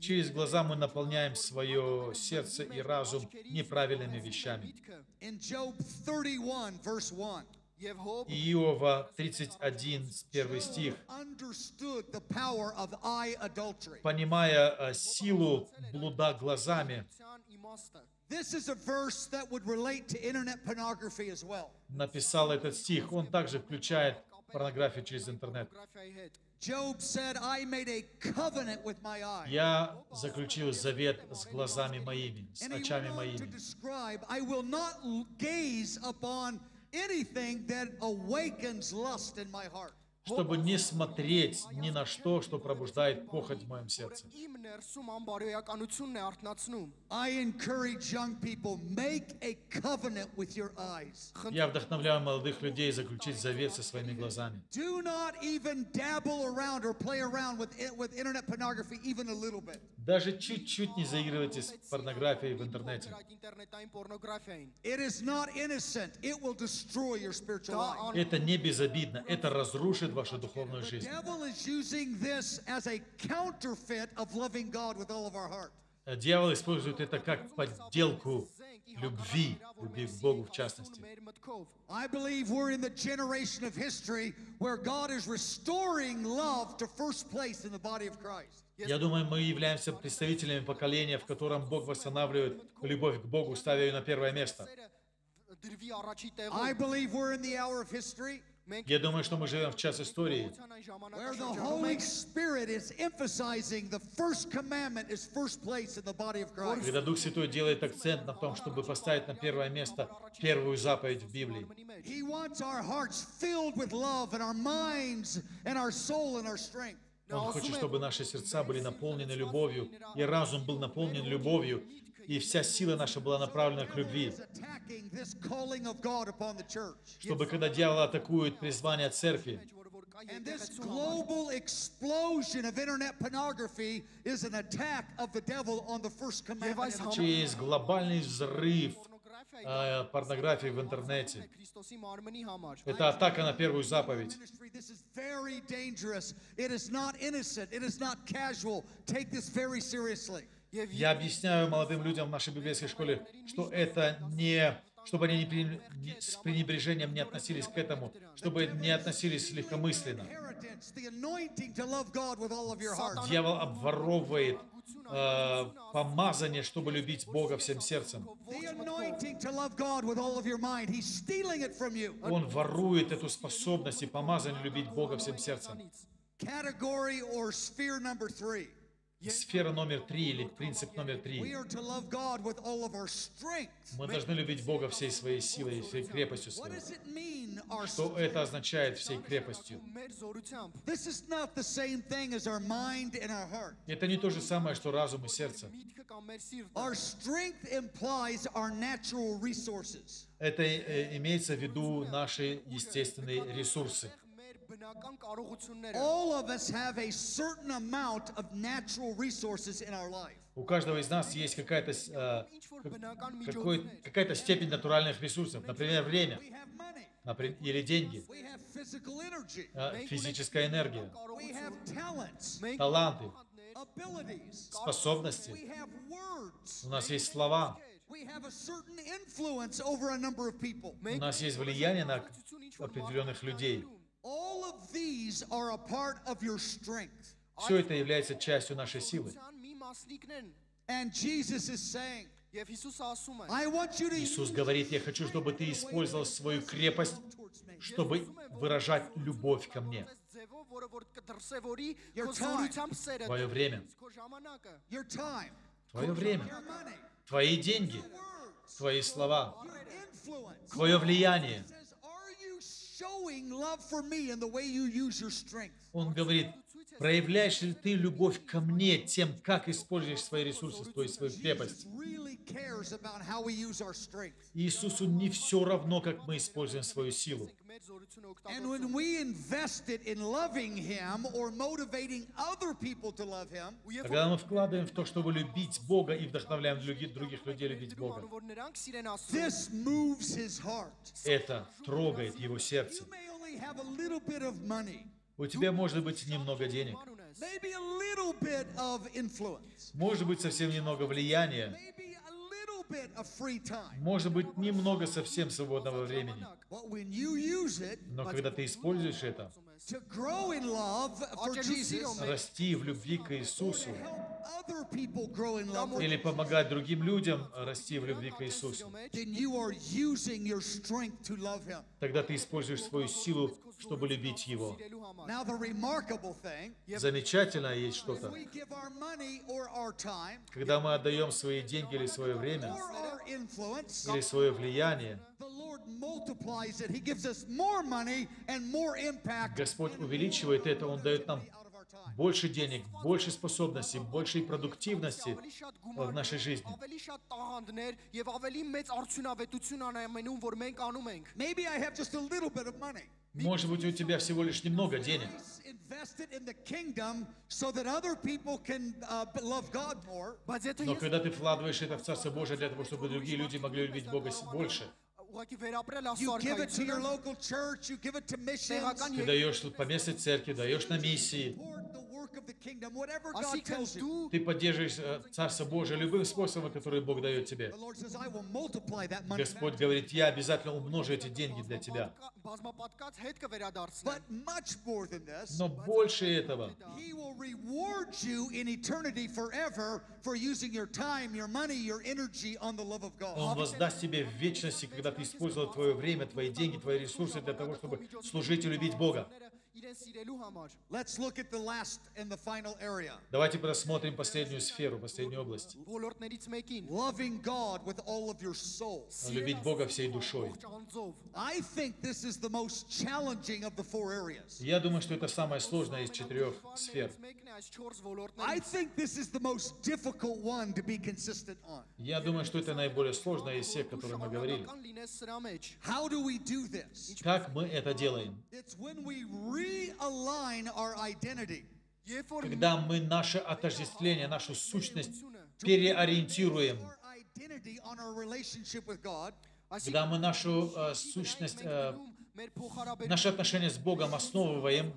S3: Через глаза мы наполняем свое сердце и разум неправильными вещами. Иова 31, 1 стих. Понимая э, силу блуда глазами, написал этот стих. Он также включает порнографию через интернет. Я заключил завет с глазами моими, с очами моими. Чтобы не смотреть ни на что, что пробуждает похоть в моем сердце
S1: իմ ներսում անբարոյականությունն է արտնացնում
S2: I encourage young people, make a covenant with your eyes.
S3: Я вдохновляю молодых людей заключить завет со своими глазами.
S2: Do not even dabble around or play around with, it, with internet pornography even a little bit.
S3: Даже чуть-чуть не заигрывайте с порнографией в интернете.
S1: այդ ինտերնետային պորնոգրաֆիային
S2: It is not innocent. It will destroy your spiritual
S1: դա
S2: life.
S1: ան-
S3: Это не безобидно, это разрушит вашу духовную
S2: The
S3: жизнь.
S2: devil is using this as a counterfeit of loving
S3: Э, дьявол использует это как подделку любви, любви к Богу в частности. Я думаю, мы являемся представителями поколения, в котором Бог восстанавливает любовь к Богу, ставя ее на первое место. Я думаю, что мы живем в час истории, когда Дух Святой делает акцент на том, чтобы поставить на первое место первую заповедь в Библии. Он хочет, чтобы наши сердца были наполнены любовью, и разум был наполнен любовью, и вся сила наша была направлена к любви. Чтобы когда дьявол атакует призвание церкви,
S2: And this global explosion of internet pornography is an attack of the devil on the first commandment.
S3: Через глобальный взрыв э, порнографии в интернете. Это атака на первую заповедь. Я объясняю молодым людям в нашей библейской школе, что это не чтобы они не при- не- с пренебрежением не относились к этому, чтобы не относились легкомысленно. Дьявол обворовывает э, помазание, чтобы любить Бога всем сердцем. Он ворует эту способность и помазание любить Бога всем сердцем.
S2: Category or sphere number three.
S3: Сфера номер три или принцип номер три. Мы должны любить Бога всей своей силой, всей крепостью своей. Что это означает всей крепостью? Это не то же самое, что разум и сердце. Это э, имеется в виду наши естественные ресурсы.
S2: All of us have a certain amount of natural resources in our life.
S3: У каждого из нас есть какая-то э, какая-то степень натуральных ресурсов, например, время. Или деньги, э, физическая энергия, таланты, способности. У нас есть слова. У нас есть влияние на определенных людей. Все это является частью нашей силы. Иисус говорит, я хочу, чтобы ты использовал свою крепость, чтобы выражать любовь ко мне. Твое время. Твое время. Твои деньги. Твои слова. Твое влияние. Он говорит, Проявляешь ли ты любовь ко мне тем, как используешь свои ресурсы, то есть свою крепость? Иисусу не все равно, как мы используем свою силу. Когда мы вкладываем в то, чтобы любить Бога и вдохновляем других людей любить Бога, это трогает его сердце. У тебя может быть немного денег. Может быть совсем немного влияния. Может быть немного совсем свободного времени. Но когда ты используешь это, расти в любви к Иисусу, или помогать другим людям расти в любви к Иисусу, тогда ты используешь свою силу чтобы любить Его. Замечательно а есть что-то. Когда мы отдаем свои деньги или свое время, или свое влияние, Господь увеличивает это, Он дает нам больше денег, больше способностей, большей продуктивности в нашей жизни. Может быть, у тебя всего лишь немного денег. Но когда ты вкладываешь это в Царство Божие для того, чтобы другие люди могли любить Бога больше, ты даешь по местной церкви, даешь на миссии. Ты поддерживаешь э, Царство Божие любым способом, который Бог дает тебе. Господь говорит, я обязательно умножу эти деньги для тебя. Но больше этого. Он воздаст тебе в вечности, когда ты использовал твое время, твои деньги, твои ресурсы для того, чтобы служить и любить Бога. Давайте просмотрим последнюю сферу, последнюю область. Любить Бога всей душой. Я думаю, что это самая сложная из четырех сфер. Я думаю, что это наиболее сложная из всех, которые мы говорили. Как мы это делаем? когда мы наше отождествление, нашу сущность переориентируем, когда мы нашу э, сущность, э, наши отношения с Богом основываем,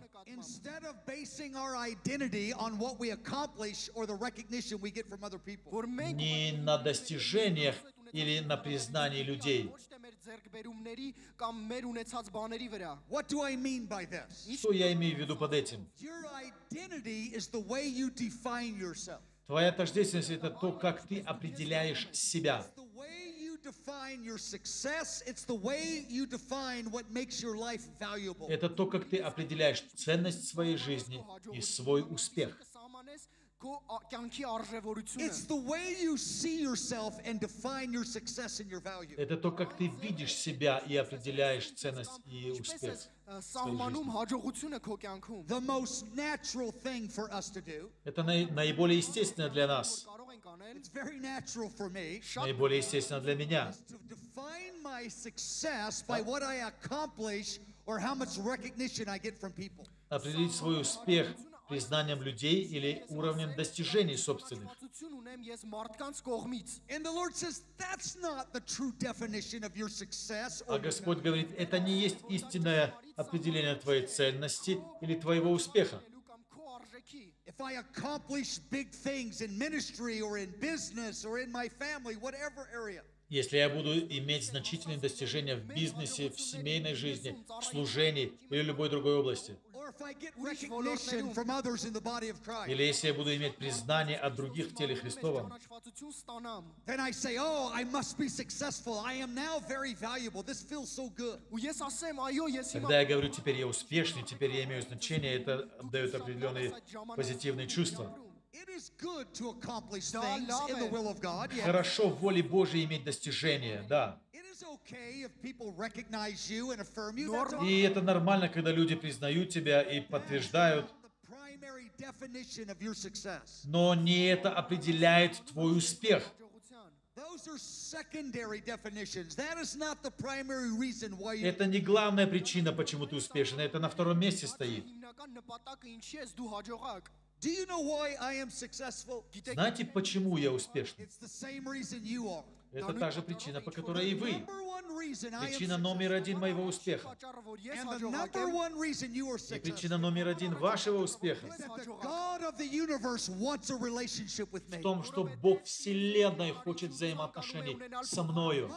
S3: не на достижениях или на признании людей
S1: ոչ թե մեր ձեռքբերումների կամ մեր ունեցած բաների վրա
S2: What do I mean by this?
S3: Что я имею в виду под этим?
S2: Your identity is the way you define yourself.
S3: Твоя тождественность – это то, как ты определяешь себя.
S2: The way you define your success, it's the way you define what makes your life valuable.
S3: Это то, как ты определяешь ценность своей жизни и свой успех.
S2: It's the way you see yourself and define your success and your value.
S3: Это то, как ты видишь себя и определяешь ценность и успех.
S2: The most natural thing for us to do.
S3: Это наиболее естественно для нас.
S2: It's very natural for me.
S3: Наиболее естественно для меня.
S2: To define my success by what I accomplish or how much recognition I get from people.
S3: Определить свой успех признанием людей или уровнем достижений собственных. А Господь говорит, это не есть истинное определение твоей ценности или твоего успеха. Если я буду иметь значительные достижения в бизнесе, в семейной жизни, в служении или любой другой области. Или если я буду иметь признание от других в теле Христовом,
S2: then
S3: Когда я говорю, теперь я успешный, теперь я имею значение, это дает определенные позитивные чувства. Хорошо в воле Божьей иметь достижения, да. И это нормально, когда люди признают тебя и подтверждают. Но не это определяет твой успех. Это не главная причина, почему ты успешен. Это на втором месте стоит. Знаете, почему я
S2: успешен?
S3: Это та же причина, по которой и вы. Причина номер один моего успеха. И причина номер один вашего успеха в том, что Бог Вселенной хочет взаимоотношений со мною.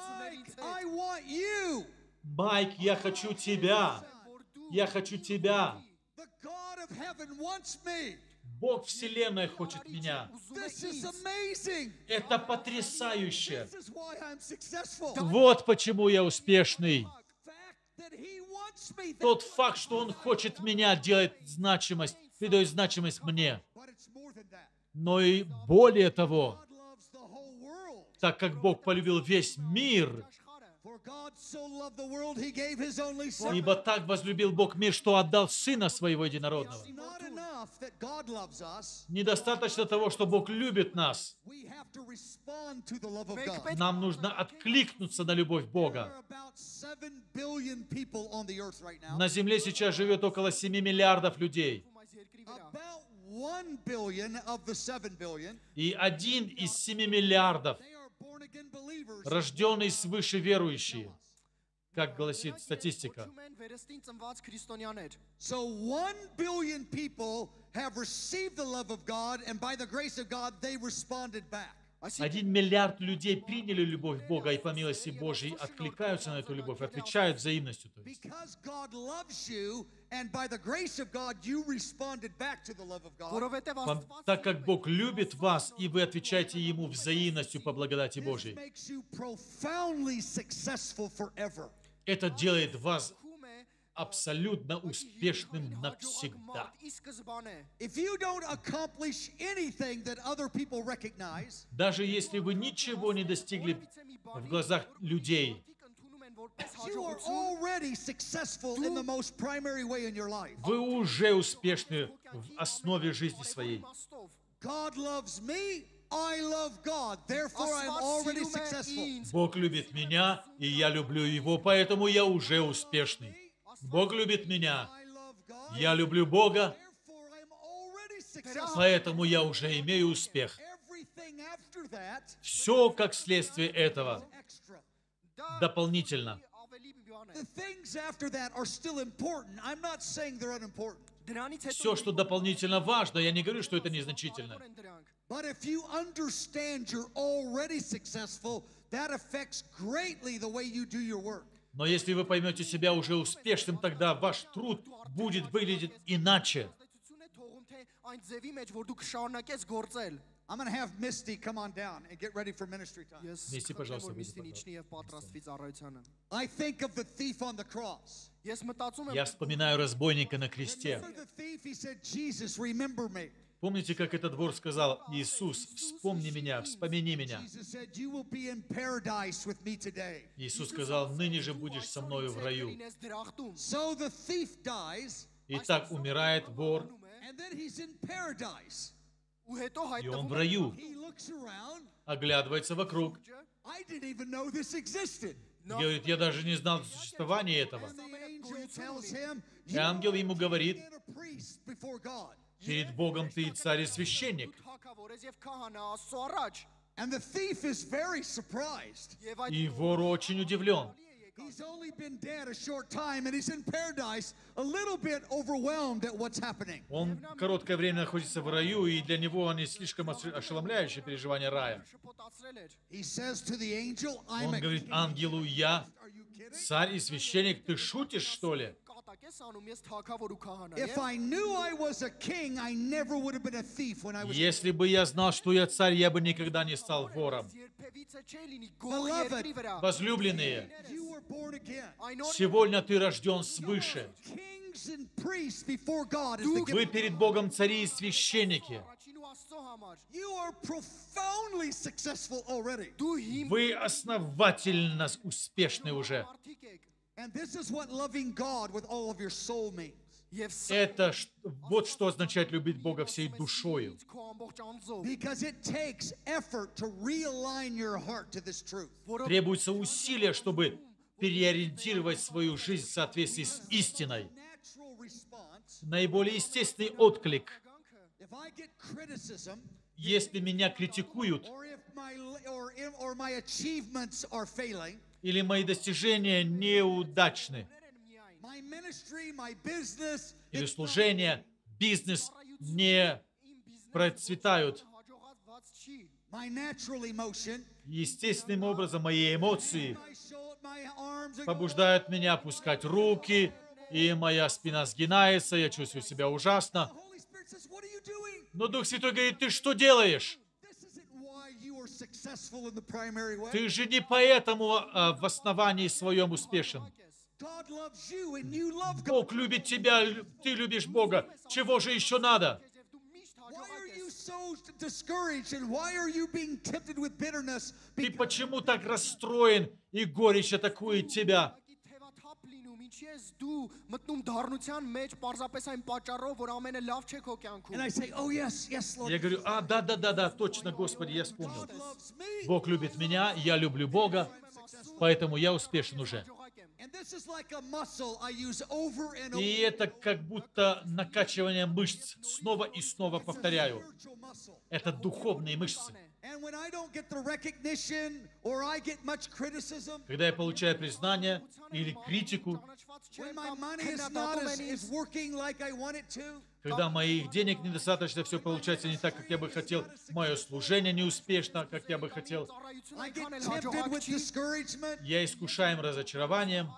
S3: Майк, я хочу тебя. Я хочу тебя. Бог Вселенной хочет меня. Это потрясающе. Вот почему я успешный. Тот факт, что Он хочет меня, делает значимость, придает значимость мне. Но и более того, так как Бог полюбил весь мир, Ибо так возлюбил Бог мир, что отдал Сына Своего Единородного. Недостаточно того, что Бог любит нас. Нам нужно откликнуться на любовь Бога. На Земле сейчас живет около 7 миллиардов людей. И один из 7 миллиардов – рожденный свыше верующие, как гласит статистика.
S2: So
S3: один миллиард людей приняли любовь Бога и по милости Божьей откликаются на эту любовь, отвечают взаимностью. То есть. Так как Бог любит вас, и вы отвечаете Ему взаимностью по благодати Божьей. Это делает вас абсолютно успешным навсегда. Даже если вы ничего не достигли в глазах людей, вы уже успешны в основе жизни своей. Бог любит меня, и я люблю Его, поэтому я уже успешный. Бог любит меня. Я люблю Бога, поэтому я уже имею успех. Все как следствие этого дополнительно. Все, что дополнительно важно, я не говорю, что это незначительно.
S2: But
S3: но если вы поймете себя уже успешным, тогда ваш труд будет выглядеть иначе.
S1: Вместе,
S3: пожалуйста, Я вспоминаю разбойника на кресте. Помните, как этот двор сказал, «Иисус, вспомни меня, вспомини меня». Иисус сказал, «Ныне же будешь со мною в раю». Итак, умирает вор, и он в раю, оглядывается вокруг, говорит, я даже не знал существования этого. И ангел ему говорит, Перед Богом ты и царь и священник. И вор очень удивлен. Он короткое время находится в раю, и для него они слишком ошеломляющие переживания рая. Он говорит ангелу, я царь и священник, ты шутишь, что ли? Если бы я знал, что я царь, я бы никогда не стал вором. Возлюбленные, сегодня ты рожден свыше. Вы перед Богом цари и священники. Вы основательно успешны уже. Это вот что означает любить Бога всей душою. Требуется усилие, чтобы переориентировать свою жизнь в соответствии с истиной. Наиболее естественный отклик – если меня критикуют, или мои достижения неудачны, или служение, бизнес не процветают, естественным образом мои эмоции побуждают меня опускать руки, и моя спина сгинается, я чувствую себя ужасно. Но Дух Святой говорит, ты что делаешь? Ты же не поэтому а, в основании своем успешен. Бог любит тебя, ты любишь Бога. Чего же еще надо? Ты почему так расстроен и горечь атакует тебя?
S1: ես դու մտնում դառնության մեջ պարզապես այն պատճառով, որ ամենը լավ չէ քո կյանքում։
S2: And I say, "Oh yes, yes, Lord."
S3: Я говорю: "А, да, да, да, да, точно, Господи, я вспомнил. Бог любит меня, я люблю Бога, поэтому я успешен уже". И это как будто накачивание мышц. Снова и снова повторяю. Это духовные мышцы. Когда я получаю признание или критику, когда моих денег недостаточно, все получается не так, как я бы хотел, мое служение неуспешно, как я бы хотел, я искушаем разочарованием,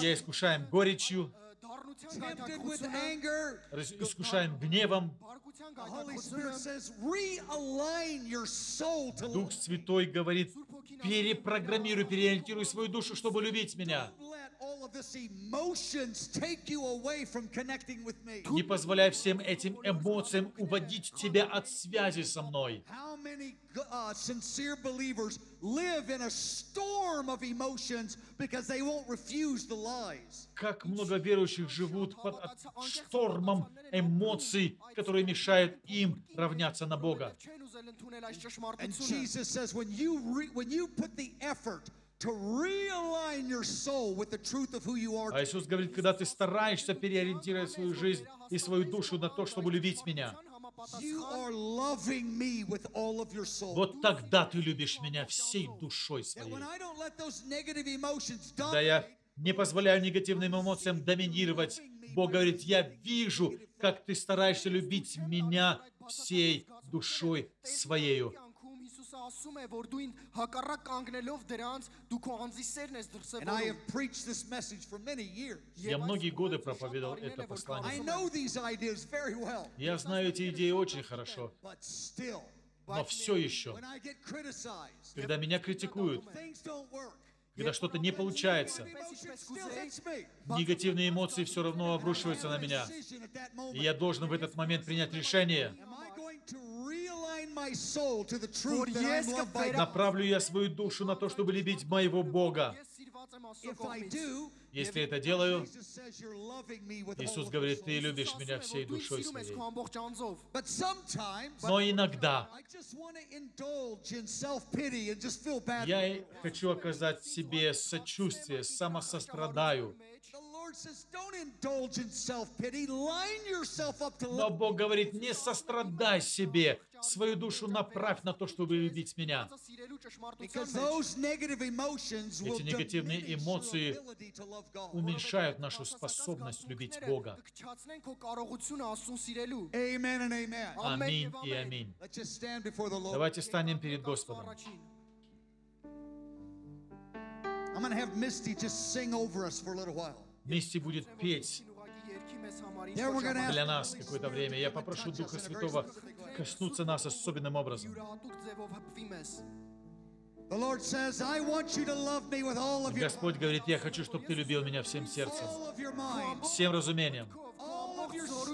S3: я искушаем горечью, искушаем гневом. Дух Святой говорит, перепрограммируй, переориентируй свою душу, чтобы любить меня. Не позволяй всем этим эмоциям уводить тебя от связи со мной.
S2: Uh?
S3: Как много верующих живут под штормом эмоций, которые мешают им равняться на Бога.
S2: And Jesus says, when you, re, when you put the effort to realign your soul with the truth of who you are.
S3: А Иисус говорит, когда ты стараешься переориентировать свою жизнь и свою душу на то, чтобы любить меня, вот тогда ты любишь меня всей душой своей. Когда я не позволяю негативным эмоциям доминировать, Бог говорит, я вижу, как ты стараешься любить меня всей душой своею. Я многие годы проповедовал это послание. Я знаю эти идеи очень хорошо. Но все еще, когда меня критикуют, когда что-то не получается, негативные эмоции все равно обрушиваются на меня. И я должен в этот момент принять решение, Направлю я свою душу на то, чтобы любить моего Бога. Если это делаю, Иисус говорит, ты любишь меня всей душой своей. Но иногда я хочу оказать себе сочувствие, самосострадаю, но Бог говорит, не сострадай себе, свою душу направь на то, чтобы любить меня. Эти негативные эмоции уменьшают нашу способность любить Бога. Аминь и аминь. Давайте станем перед Господом.
S2: I'm going to have Misty just sing over us for a little while
S3: вместе будет петь для нас какое-то время. Я попрошу Духа Святого коснуться нас особенным образом. Господь говорит, я хочу, чтобы ты любил меня всем сердцем, всем разумением,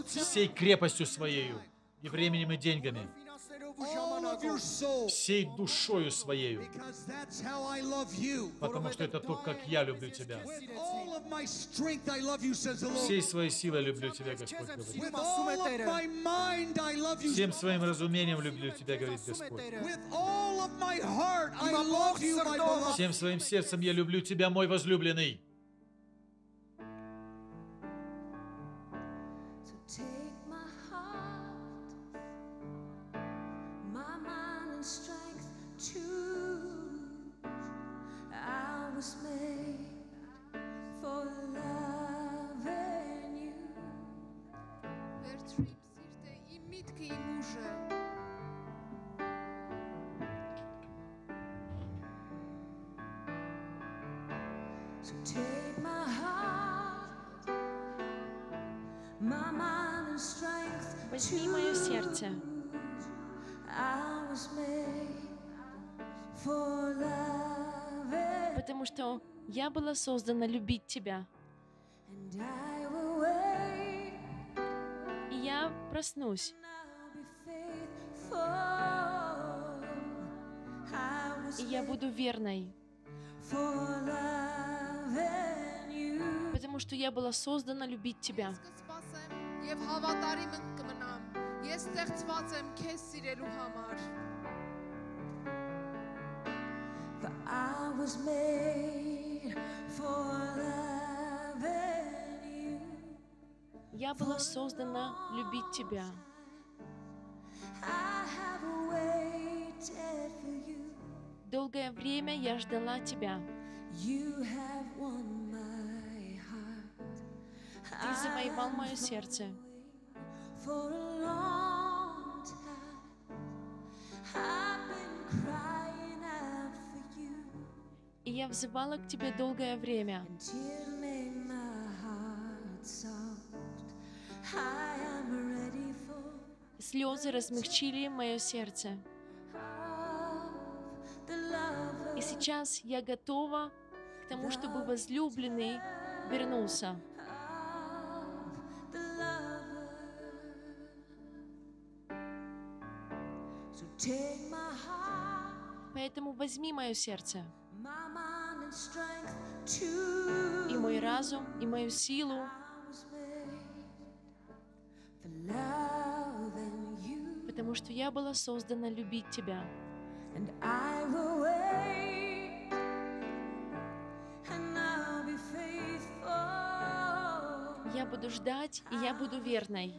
S3: всей крепостью своей и временем и деньгами всей душою своею, потому что это то, как я люблю тебя. Всей своей силой люблю тебя, Господь говорит. Всем своим разумением люблю тебя, говорит Господь. Всем своим сердцем я люблю тебя, мой возлюбленный.
S4: was made for loving you. So take my heart, my mind and strength.
S5: Возьми мое сердце.
S4: I was made for love.
S5: потому что я была создана любить тебя.
S4: and I will wait.
S5: И я проснусь,
S4: I'll be faithful. I was
S5: и я буду верной,
S4: for loving you.
S5: потому что я была создана любить тебя.
S6: Ես կսպասեմ եւ հավատարիմ կմնամ։ Ես ստեղծված եմ քեզ սիրելու համար։
S4: For I was made for loving you.
S5: Я была создана любить тебя. Долгое время я ждала тебя. Ты завоевал мое сердце.
S4: For a long
S5: я взывала к тебе долгое время. Слезы размягчили мое сердце. И сейчас я готова к тому, чтобы возлюбленный вернулся. Поэтому возьми мое сердце, и мой разум, и мою силу, потому что я была создана любить тебя. Я буду ждать, и я буду верной.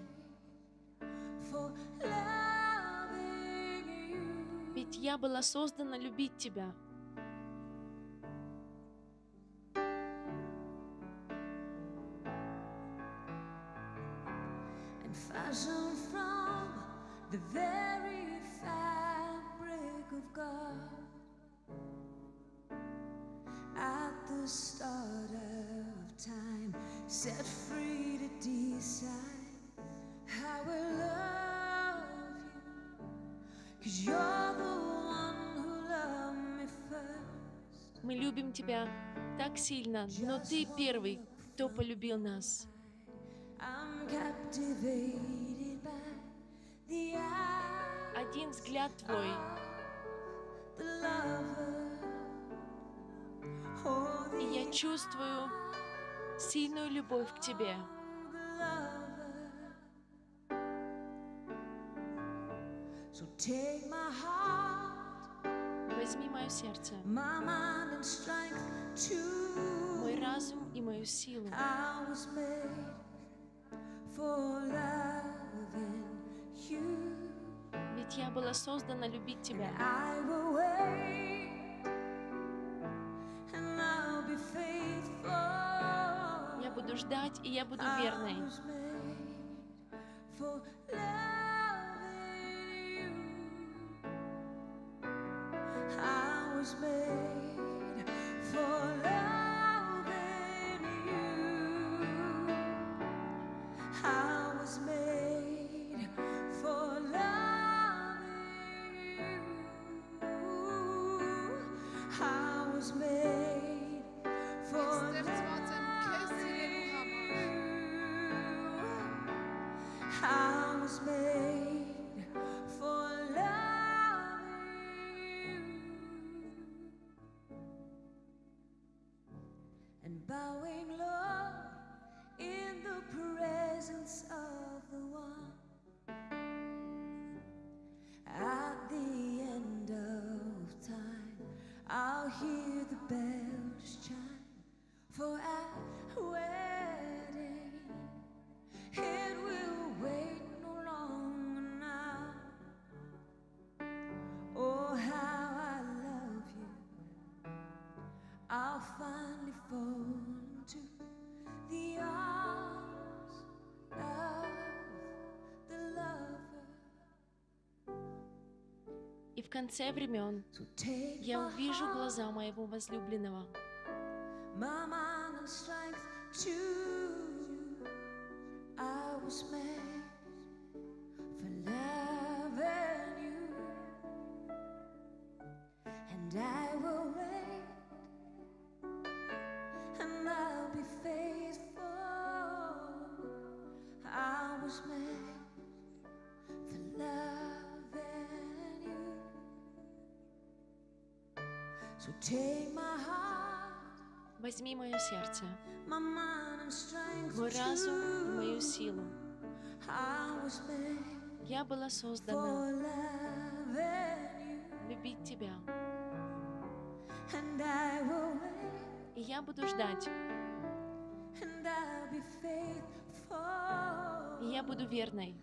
S5: Ведь я была создана любить тебя.
S4: Start of time, set free to decide how I love you. Cause you're the one who loved me first.
S5: Мы любим Тебя так сильно, но Ты первый, кто полюбил нас. Один взгляд Твой,
S4: the lover. Oh,
S5: и я чувствую сильную любовь к Тебе. Возьми мое сердце, мой разум и мою силу. Ведь я была создана любить Тебя. Буду ждать, и я буду верной.
S4: I was made for loving
S5: в конце времен я увижу глаза моего возлюбленного.
S4: I was made
S5: Возьми мое сердце, мой разум и мою силу. Я была создана любить Тебя. И я буду ждать, и я буду верной,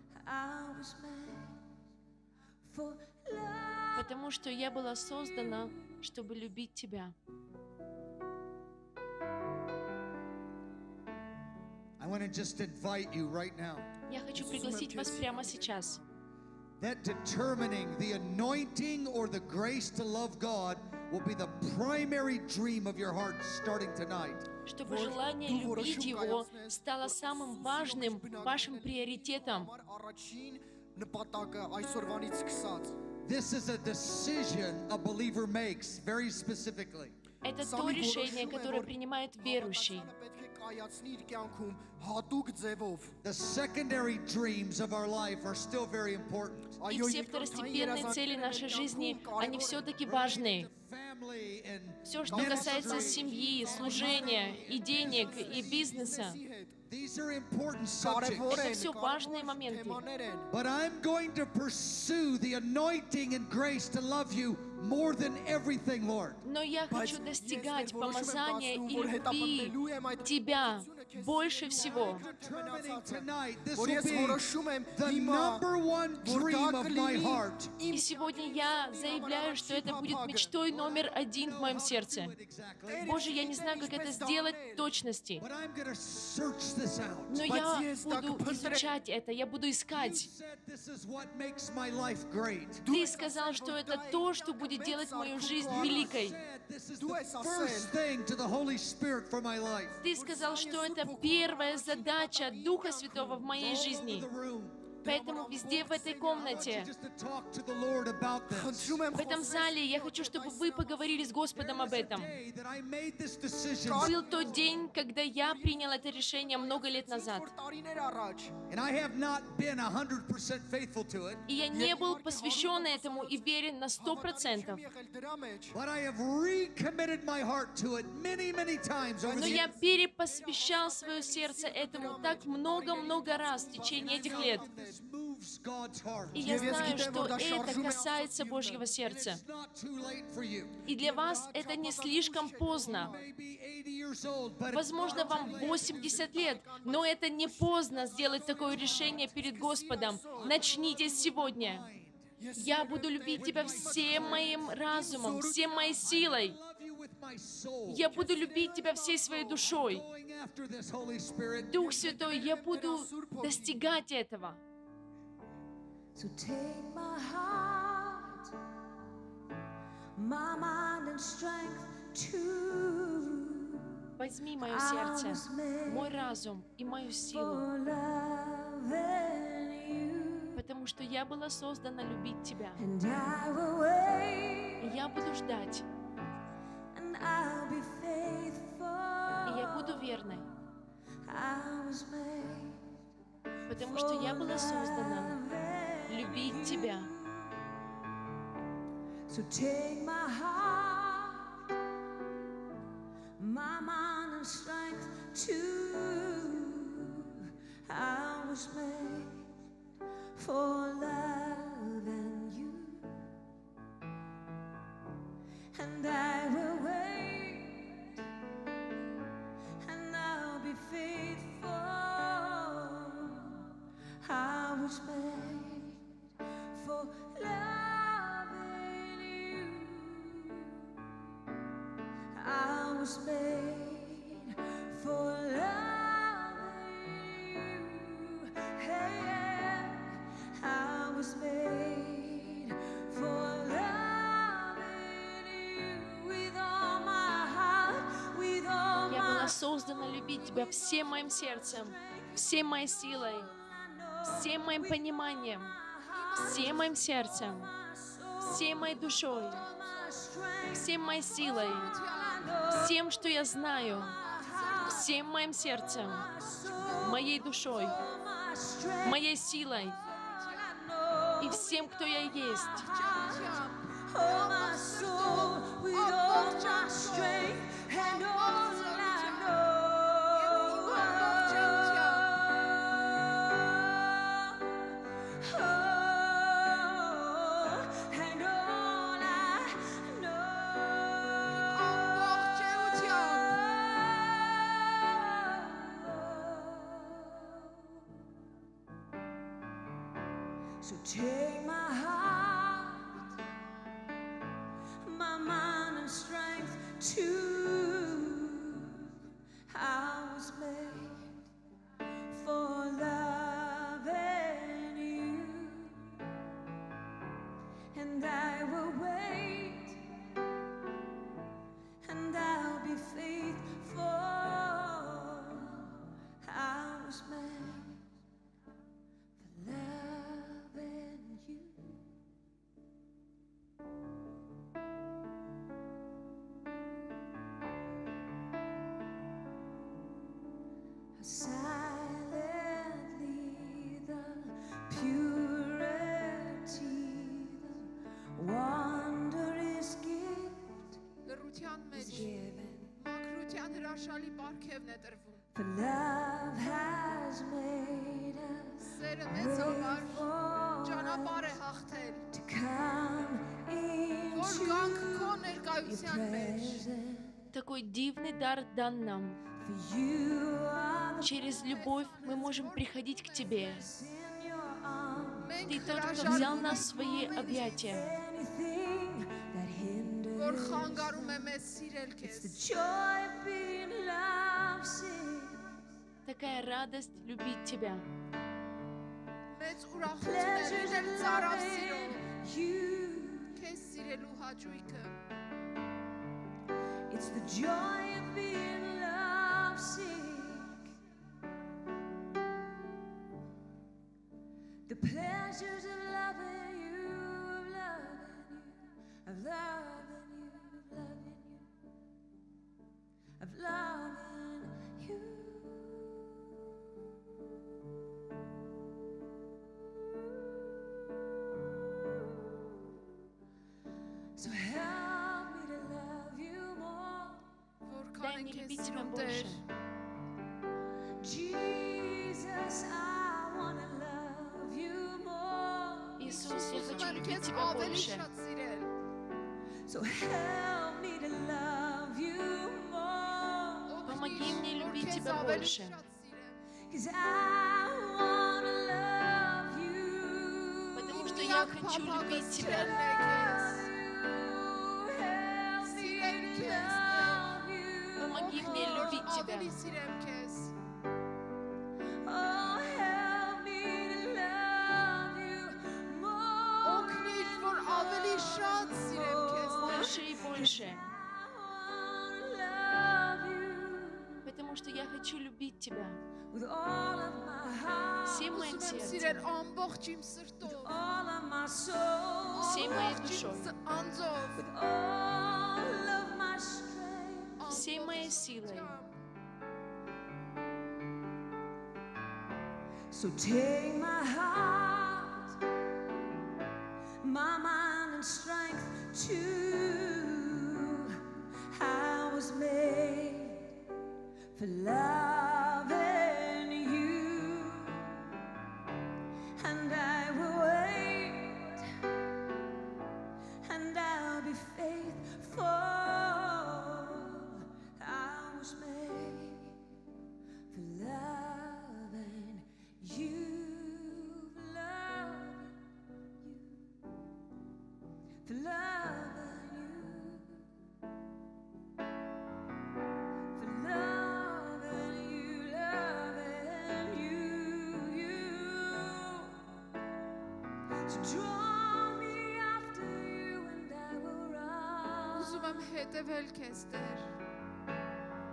S5: потому что я была создана, чтобы любить Тебя.
S2: I want to just invite you right now
S5: Я хочу пригласить вас прямо сейчас,
S2: that determining the anointing or the grace to love God will be the primary dream of your heart starting tonight.
S5: чтобы желание любить Его стало самым важным вашим приоритетом.
S2: This is a decision a believer makes very specifically.
S5: Это то решение, которое принимает верующий. И все второстепенные цели нашей жизни, они все-таки важны. Все, что касается семьи, служения, и денег, и бизнеса,
S2: These are important subjects.
S5: Важные моменты.
S2: But I'm going to pursue the anointing and grace to love you more than everything, Lord.
S5: Но я хочу достигать помазания и любви Тебя больше всего. И сегодня я заявляю, что это будет мечтой номер один в моем сердце. Боже, я не знаю, как это сделать в точности. Но я буду изучать это, я буду искать. Ты сказал, что это то, что будет делать мою жизнь великой. Ты сказал, что это первая задача Духа Святого в моей жизни. Поэтому везде в этой комнате, в этом зале, я хочу, чтобы вы поговорили с Господом об этом. Был тот день, когда я принял это решение много лет назад. И я не был посвящен этому и верен на сто процентов. Но я перепосвящал свое сердце этому так много-много раз в течение этих лет.
S2: This moves God's heart.
S5: И я знаю, что это касается Божьего сердца.
S2: It's not too late for you.
S5: И для вас это не слишком поздно.
S2: Maybe 80 years old, but it's
S5: Возможно, вам 80 лет, но это не поздно сделать такое решение перед Господом. Начните сегодня. Я буду любить тебя всем моим разумом, всем моей силой. Я буду любить тебя всей своей душой. Дух Святой, я буду достигать этого.
S4: So take my heart, my mind and strength too.
S5: Возьми мое сердце, мой разум и мою силу, потому что я была создана любить тебя. И я буду ждать, и я буду верной, потому что я была создана любить тебя.
S4: So take my heart, my mind and strength too. I was made for loving you, and I will wait, and I'll be faithful. I was made for loving you. I was made for loving you. Hey, yeah. I was made for loving you with all my heart, with all
S5: Я
S4: my
S5: была создана любить тебя всем моим сердцем, всей моей силой, всем моим пониманием, всем моим сердцем, всей моей душой, всем моей силой, всем, что я знаю, всем моим сердцем, моей душой, моей силой и всем, кто я есть.
S6: հրաշալի պարգևն է տրվում։
S4: For love has made us
S6: Սերը մեծ համար ճանապարհ է հաղթել,
S4: to come
S6: որ
S4: into
S6: գանք քո
S4: your
S6: ներկայության մեջ։
S4: presence.
S5: Такой дивный дар дан нам.
S4: For you are the
S5: Через любовь мы можем приходить к Тебе.
S4: place in your arms.
S6: Մենք
S5: Ты тот, кто
S6: հրաշալի
S5: взял нас в свои объятия.
S4: Anything that
S6: որ
S4: hinders
S6: խանգարում է մեզ սիրել
S4: the
S6: քեզ։
S5: Такая радость любить тебя.
S4: It's the joy of being lovesick. The
S5: pleasures
S4: больше. Помоги мне любить Тебя больше. Потому что я хочу любить Тебя. благодарить Тебя. Всей моим сердцем, всей моей душой, всей моей силой.
S5: So take my heart, my mind and strength to I was made for
S6: love.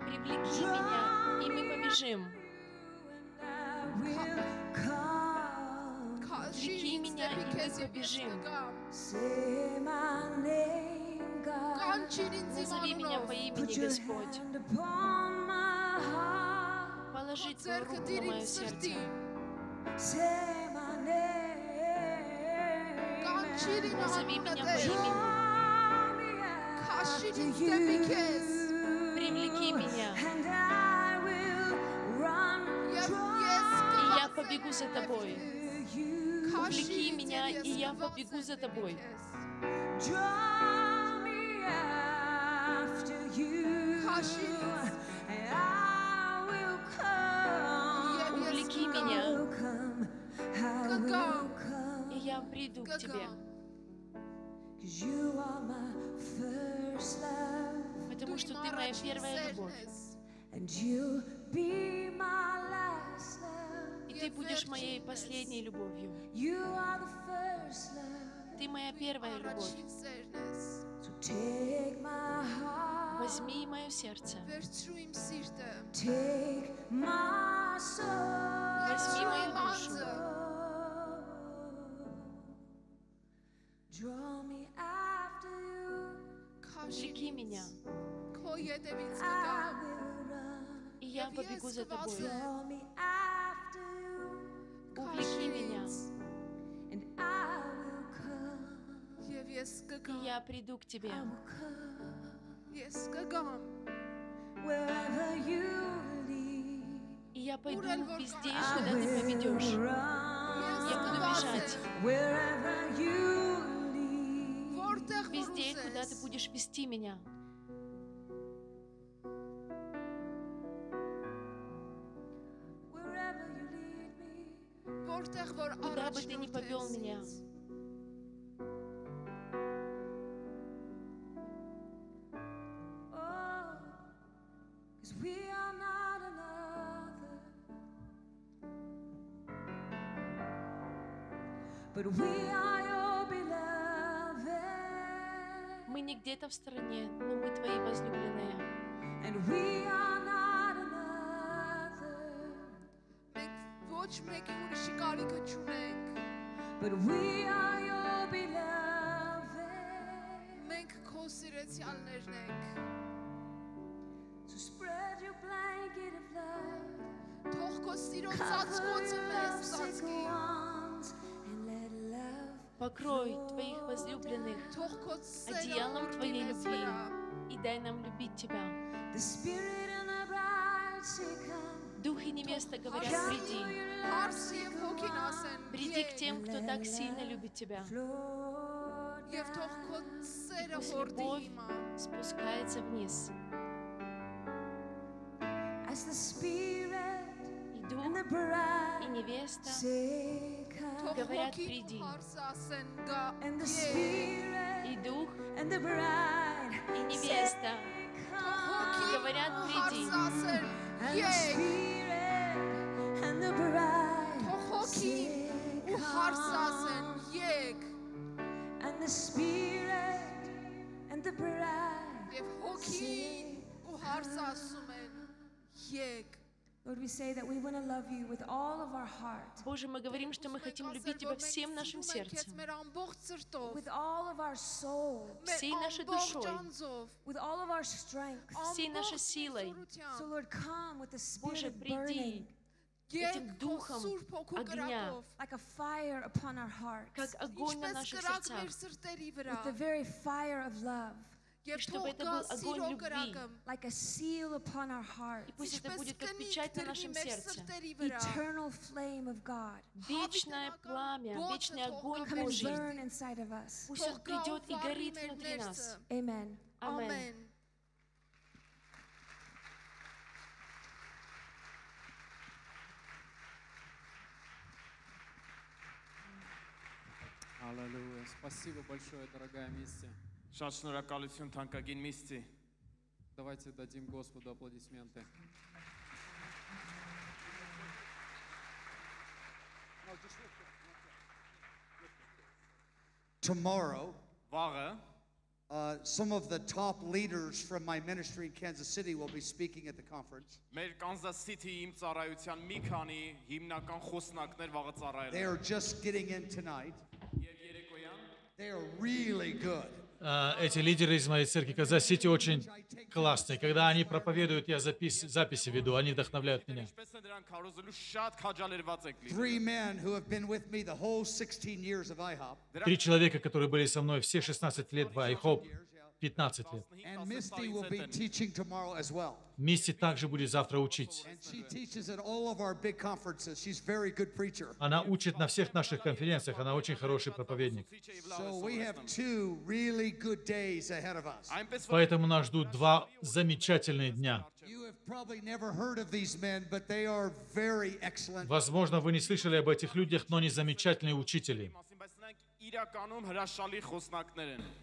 S4: Привлеки меня, и мы побежим. Привлеки меня, и мы побежим. Назови меня по имени Господь. Положи твою руку на мое сердце. Назови меня по имени. Привлеки меня. И я побегу за тобой. Увлеки меня, и я побегу за тобой. Увлеки меня, и я приду к тебе. Потому что ты моя первая любовь. И ты будешь моей последней любовью. Ты моя первая любовь. Возьми мое сердце. Возьми мою душу.
S5: Draw me
S4: влеки меня, и я побегу за тобой. Увлеки меня, и я приду к тебе. И я пойду везде, куда ты поведешь. Я буду бежать везде, куда ты будешь вести меня. Куда бы ты ни повел меня.
S5: But we are
S4: где-то в стране, но мы.
S5: And we are not another.
S6: Make,
S4: But we are your beloved. To spread your blanket of love. Cover your sick arms.
S5: покрой Твоих возлюбленных одеялом Твоей любви и дай нам любить Тебя. Дух и невеста говорят, приди. Приди к тем, кто так сильно любит Тебя. Пусть любовь спускается вниз. И Дух, и невеста Говорят,
S6: հոգին
S5: «Приди».
S6: ու հարսը ասեն գա։
S4: And the
S6: «Եկ»։
S4: spirit
S5: и дух,
S4: and the bride
S5: и невеста
S6: Հոգին
S5: Говорят,
S6: ու
S5: «Приди».
S6: հարսը ասեն
S4: And the
S6: «Եկ»։
S4: spirit and the bride
S6: Թող հոգին
S4: say
S6: ու հարսը ասեն
S4: come.
S6: «Եկ»։
S4: And the spirit and the bride
S6: Եվ հոգին ու հարսը ասում են «Եկ»։
S5: Боже, мы говорим, что мы хотим любить Тебя всем нашим сердцем, всей нашей душой, всей нашей силой. Боже, приди этим духом огня, как огонь на наших сердцах,
S6: и
S5: чтобы это был огонь любви.
S4: Like a seal upon our hearts.
S5: И пусть это будет как печать на нашем сердце. Вечное пламя, вечный огонь Божий. Пусть он придет и горит внутри нас. Аминь.
S6: Аминь.
S7: Аллилуйя. Спасибо большое, дорогая Миссия.
S8: Շատ շնորհակալություն թանկագին միստի։
S7: Давайте дадим Господу аплодисменты.
S2: Tomorrow,
S8: Վաղը
S2: uh, some of the top leaders from my ministry in Kansas City will be speaking at the conference.
S8: մեր Kansas City իմ ծառայության մի քանի հիմնական խոսնակներ վաղը ծառայել
S2: They
S8: են։
S2: are just getting in tonight.
S8: Եվ երեկոյան
S2: They are really good.
S3: Э, эти лидеры из моей церкви, Казахстан-Сити, очень классные. Когда они проповедуют, я запись, записи веду, они вдохновляют меня. Три человека, которые были со мной все 16 лет в IHOP, 15 лет. Мисти также будет завтра учить. Она учит на всех наших конференциях. Она очень хороший проповедник. Поэтому нас ждут два замечательные дня. Возможно, вы не слышали об этих людях, но они замечательные учители.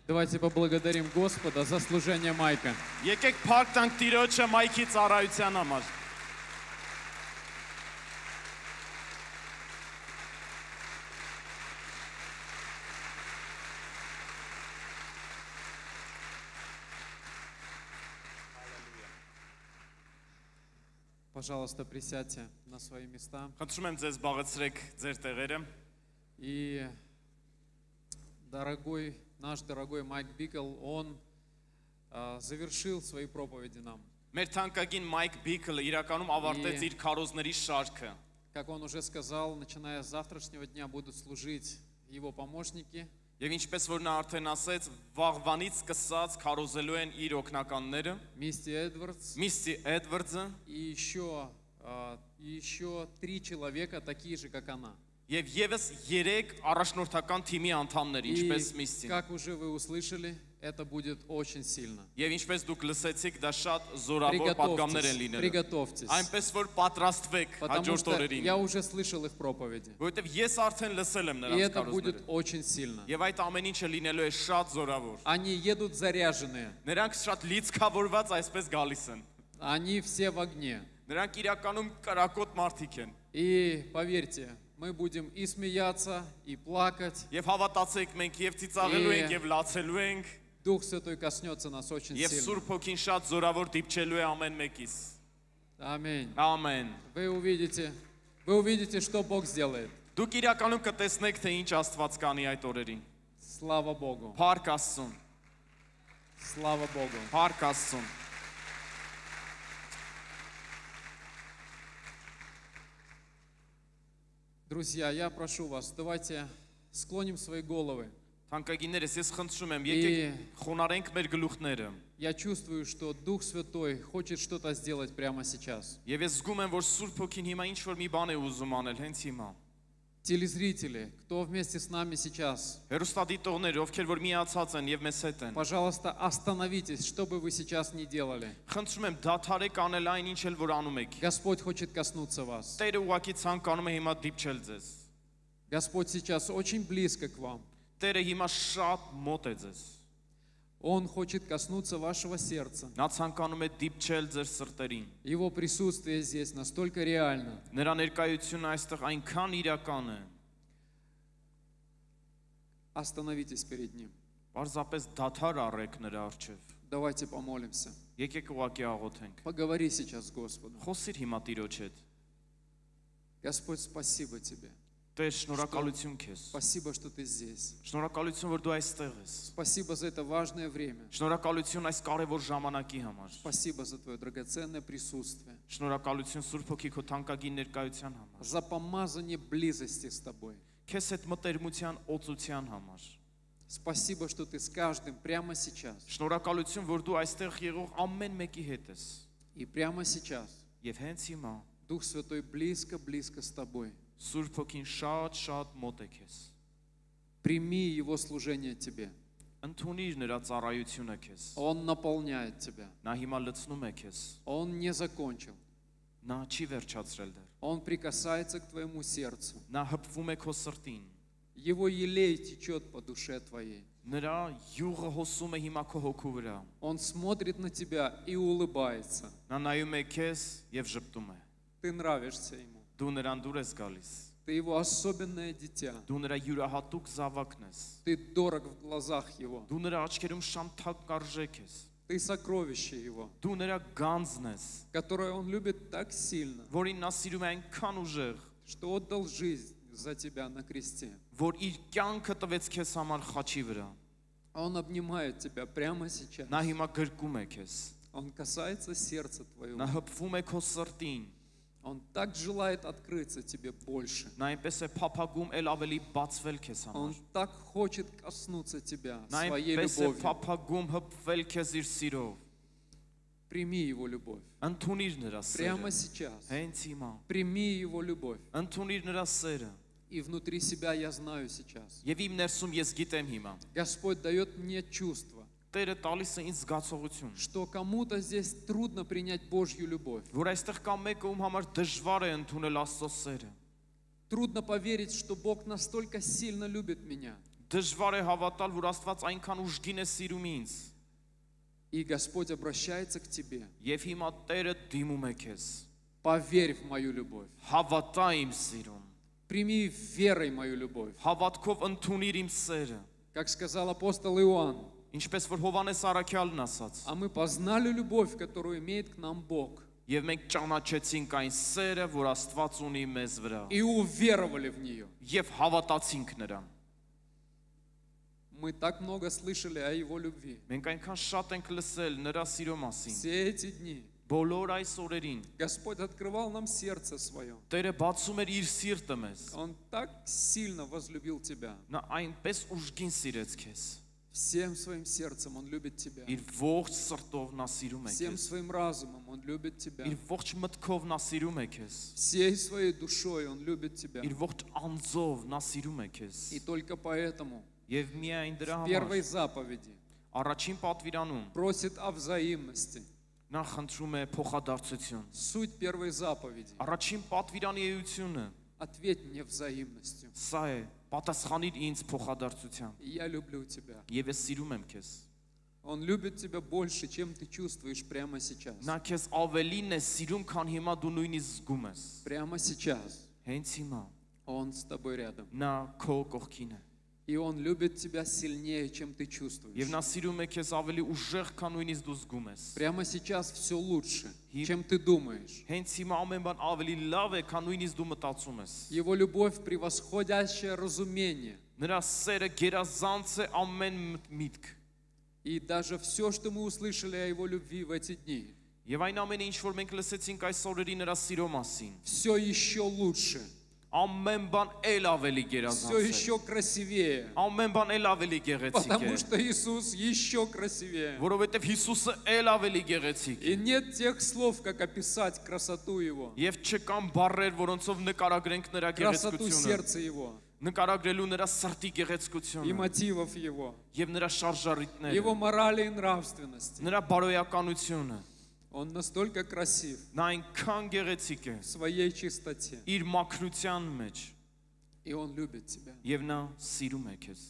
S7: Давайте поблагодарим Господа за служение Майка.
S8: Եկեք փառք տանք Տիրոջը Մայքի ծառայության համար։
S7: Пожалуйста, присядьте на свои места.
S8: Խնդրում եմ ձեզ զբաղեցրեք ձեր տեղերը։
S7: И дорогой, наш дорогой Майк Бикл, он а, завершил свои проповеди нам.
S8: Մեր թանկագին Մայք Բիքլը իրականում ավարտեց
S7: И-
S8: իր քարոզների շարքը։
S7: Как он уже сказал, начиная с завтрашнего дня будут служить его помощники.
S8: Եվ ինչպես որ նա արդեն ասեց, վաղվանից սկսած քարոզելու են իր օկնականները,
S7: Мисти Эдвардс
S8: Միսսի Էդվարդը
S7: и еще, а, и еще три человека, такие же, как она.
S8: եւ եւս 3 առաջնորդական թիմի անդամներ, ինչպես
S7: И,
S8: Միսսին։
S7: как уже вы услышали, это будет очень сильно.
S8: Եվ ինչպես դուք լսեցիք, դա շատ զորավոր պատգամներ են
S7: Приготовьтесь,
S8: լինելու։
S7: приготовьтесь.
S8: Այնպես որ պատրաստվեք
S7: Потому
S8: հաջորդ
S7: что
S8: օրերին,
S7: я уже слышал их проповеди.
S8: որովհետեւ ես արդեն լսել եմ
S7: И
S8: նրանց
S7: это будет
S8: քարոզները։
S7: очень сильно.
S8: Եվ այդ ամեն ինչը լինելու է շատ զորավոր։
S7: Они едут заряженные.
S8: Նրանք շատ լիցքավորված այսպես գալիս են։
S7: Они все в огне.
S8: Նրանք իրականում կրակոտ մարդիկ են։
S7: И поверьте, мы будем и смеяться, и плакать.
S8: Եվ հավատացեք, մենք եւ ծիծաղելու
S7: Է-
S8: ենք եւ լացելու ենք,
S7: Дух Святой коснется нас очень
S8: եւ
S7: сильно.
S8: Սուրբ Հոգին շատ զորավոր դիպչելու է ամեն մեկիս։
S7: Аминь.
S8: Ամեն։
S7: Вы увидите, вы увидите, что Бог сделает.
S8: Դուք իրականում կտեսնեք, թե ինչ Աստված կանի այդ օրերին։
S7: Слава Богу.
S8: Փառք Աստծուն,
S7: Слава Богу.
S8: փառք Աստծուն։
S7: Друзья, я прошу вас, давайте склоним свои головы.
S8: Թանկագիններս, ես խնդրում եմ, եկեք խոնարենք մեր գլուխները։
S7: Я чувствую, что Дух Святой хочет что-то сделать прямо сейчас.
S8: Եվ ես զգում եմ, որ Սուրբ Հոգին հիմա ինչ որ մի բան է ուզում անել հենց հիմա։
S7: Телезрители, кто вместе с нами сейчас,
S8: Հերոստատիտողներ, ովքեր որ միացած են եւ մեզ հետ են։
S7: пожалуйста, остановитесь, что бы вы сейчас ни делали.
S8: Խնդրում եմ, դադարեք անել այն ինչ էլ որ անում եք։
S7: Господь хочет коснуться вас.
S8: Տերը ուղակի ցանկանում է հիմա դիպչել ձեզ։
S7: Господь сейчас очень близко к вам.
S8: Տերը հիմա շատ մոտ է ձեզ։
S7: Он хочет коснуться вашего сердца.
S8: Նա ցանկանում է դիպչել ձեր սրտերին։
S7: Его присутствие здесь настолько реально.
S8: Նրա ներկայությունը այստեղ այնքան իրական է։
S7: Остановитесь перед Ним.
S8: Պարզապես դադար առեք նրա առջև։
S7: Давайте помолимся.
S8: Եկեք ուղակի աղոթենք։
S7: Поговори сейчас с Господом.
S8: Խոսիր հիմա Տիրոջ հետ։
S7: Господь, спасибо Тебе.
S8: Տեր, շնորհակալություն քեզ։
S7: Спасибо, что Ты здесь.
S8: Շնորհակալություն, որ դու այստեղ ես։
S7: Спасибо за это важное время.
S8: Շնորհակալություն այս կարևոր ժամանակի համար։
S7: Спасибо за Твое драгоценное присутствие.
S8: Շնորհակալություն Սուրբ Հոգի քո թանկագին ներկայության համար։
S7: За помазание близости с Тобой.
S8: Քեզ հետ մտերմության օծության համար։
S7: Спасибо, что Ты с каждым прямо сейчас.
S8: Շնորհակալություն, որ դու այստեղ եղող ամեն մեկի հետ ես։
S7: И прямо сейчас
S8: Եվ հենց հիմա
S7: Дух Святой близко-близко с Тобой.
S8: Սուրբ Հոգին շատ-շատ մոտ է քեզ։
S7: Прими его служение тебе.
S8: Ընդունիր նրա ծառայությունը քեզ։
S7: Он наполняет тебя.
S8: Նա հիմա լցնում է քեզ։
S7: Он не закончил.
S8: Նա չի վերջացրել դեռ։
S7: Он прикасается к твоему сердцу.
S8: Նա հպվում է քո սրտին։
S7: Его елей течет по душе твоей.
S8: Նրա յուղը հոսում է հիմա քո հոգու վրա։
S7: Он смотрит на тебя и улыбается.
S8: Նա նայում է քեզ եւ ժպտում է։
S7: Ты нравишься ему.
S8: Դու նրան դուր ես գալիս։
S7: Ты его особенное дитя.
S8: Դու նրա յուրահատուկ զավակն ես։
S7: Ты дорог в глазах его.
S8: Դու նրա աչքերում շամթակարժեք ես։
S7: Ты сокровище его.
S8: Դու նրա գանձն ես։
S7: Которое он любит так сильно.
S8: Որին նա սիրում է այնքան ուժեղ։
S7: Что отдал жизнь за тебя на кресте.
S8: Որ իր կյանքը տվեց քեզ համար խաչի վրա։
S7: Он обнимает тебя прямо сейчас.
S8: Նա հիմա գրկում է քեզ։
S7: Он касается сердца твоего.
S8: Նա հպվում է քո սրտին։
S7: Он так желает открыться тебе больше.
S8: Նա այնպես է փափագում ել ավելի բացվել քեզ
S7: Он
S8: համար։
S7: так хочет коснуться тебя
S8: Նա
S7: своей
S8: այնպես է
S7: любовью.
S8: փափագում հպվել քեզ իր սիրով։
S7: Прими его любовь.
S8: Ընթունիր նրա
S7: Прямо
S8: սերը։
S7: сейчас.
S8: Հենց հիմա։
S7: Прими его любовь.
S8: Ընթունիր նրա սերը։
S7: И внутри себя я знаю сейчас.
S8: Եվ իմ ներսում ես գիտեմ հիմա։
S7: Господь дает мне чувство,
S8: Տերը տալիս է ինձ զգացողություն,
S7: что кому-то здесь трудно принять Божью любовь.
S8: որ այստեղ կա մեկը, ում համար դժվար է ընդունել Աստծո սերը։
S7: Трудно поверить, что Бог настолько сильно любит меня.
S8: Դժվար է հավատալ, որ Աստված այնքան ուժգին է սիրում ինձ։
S7: И Господь обращается к тебе.
S8: Եվ հիմա Տերը դիմում է քեզ։
S7: Поверь в мою любовь.
S8: Հավատա իմ սիրուն։
S7: Прими верой мою любовь.
S8: Հավատքով ընդունիր իմ սերը։
S7: Как сказал апостол Иоанн,
S8: Ինչպես որ Հովանես Արաքյալն ասաց,
S7: а мы познали любовь, которую имеет к нам Бог,
S8: եւ մենք ճանաչեցինք այն սերը, որ Աստված ունի մեզ վրա,
S7: и уверовали в нее.
S8: եւ հավատացինք նրան։
S7: Мы так много слышали о Его любви.
S8: Մենք այնքան շատ ենք լսել նրա սիրո մասին։
S7: Все эти дни
S8: Բոլոր այս օրերին
S7: Господь открывал нам сердце свое.
S8: Տերը բացում էր իր սիրտը մեզ։
S7: Он так сильно возлюбил тебя.
S8: Նա այնպես ուժգին սիրեց քեզ։
S7: Всем своим сердцем Он любит тебя.
S8: Իր ողջ սրտով նա սիրում է
S7: Всем
S8: քեզ։
S7: своим разумом Он любит тебя.
S8: Իր ողջ մտքով նա սիրում է քեզ։
S7: Всей своей душой Он любит тебя.
S8: Իր ողջ անձով նա սիրում է քեզ։
S7: И только поэтому
S8: Եվ միայն դրա
S7: в
S8: համար
S7: первой заповеди
S8: առաջին պատվիրանում
S7: просит о взаимности.
S8: նա խնդրում է փոխադարձություն։
S7: Суть первой заповеди.
S8: Առաջին պատվիրանի էությունը
S7: Ответь мне взаимностью.
S8: սա է. Պատասխանիր ինձ փոխադարձությամբ։
S7: И Я люблю тебя.
S8: Եվ ես սիրում եմ քեզ։
S7: Он любит тебя больше, чем ты чувствуешь прямо сейчас.
S8: Նա քեզ ավելին է սիրում, քան հիմա դու նույնիսկ զգում ես։
S7: Прямо сейчас.
S8: Հենց հիմա
S7: Он с тобой рядом.
S8: նա քո կողքին է։
S7: И Он любит тебя сильнее, чем ты чувствуешь.
S8: Եվ նա սիրում է քեզ ավելի ուժեղ, քան նույնիսկ դու զգում ես։
S7: Прямо сейчас все лучше, чем ты думаешь.
S8: Հենց հիմա ամեն բան ավելի լավ է, քան նույնիսկ դու մտածում ես։
S7: Его любовь превосходящее разумение.
S8: Նրա սերը գերազանց է ամեն միտք։
S7: И даже все, что мы услышали о Его любви в эти дни.
S8: Եվ այն ամենը, ինչ որ մենք լսեցինք այս օրերի նրա սիրո մասին։
S7: Все еще лучше.
S8: ամեն բան էլ ավելի
S7: все
S8: գերազանց է։
S7: еще красивее.
S8: Ամեն բան էլ ավելի գեղեցիկ է։
S7: Потому что Иисус еще красивее.
S8: Որովհետև Հիսուսը էլ ավելի գեղեցիկ է։
S7: И нет тех слов, как описать красоту Его,
S8: Եվ չկան բառեր, որոնցով նկարագրենք նրա
S7: красоту
S8: գեղեցկությունը,
S7: сердца Его
S8: նկարագրելու նրա սրտի
S7: и
S8: գեղեցկությունը
S7: мотивов Его,
S8: եւ նրա շարժառիթները,
S7: Его морали и нравственности.
S8: նրա բարոյականությունը։
S7: Он настолько красив
S8: Նա այնքան գեղեցիկ է
S7: в своей чистоте,
S8: իր մաքրության մեջ
S7: и Он любит тебя.
S8: եւ նա սիրում է քեզ։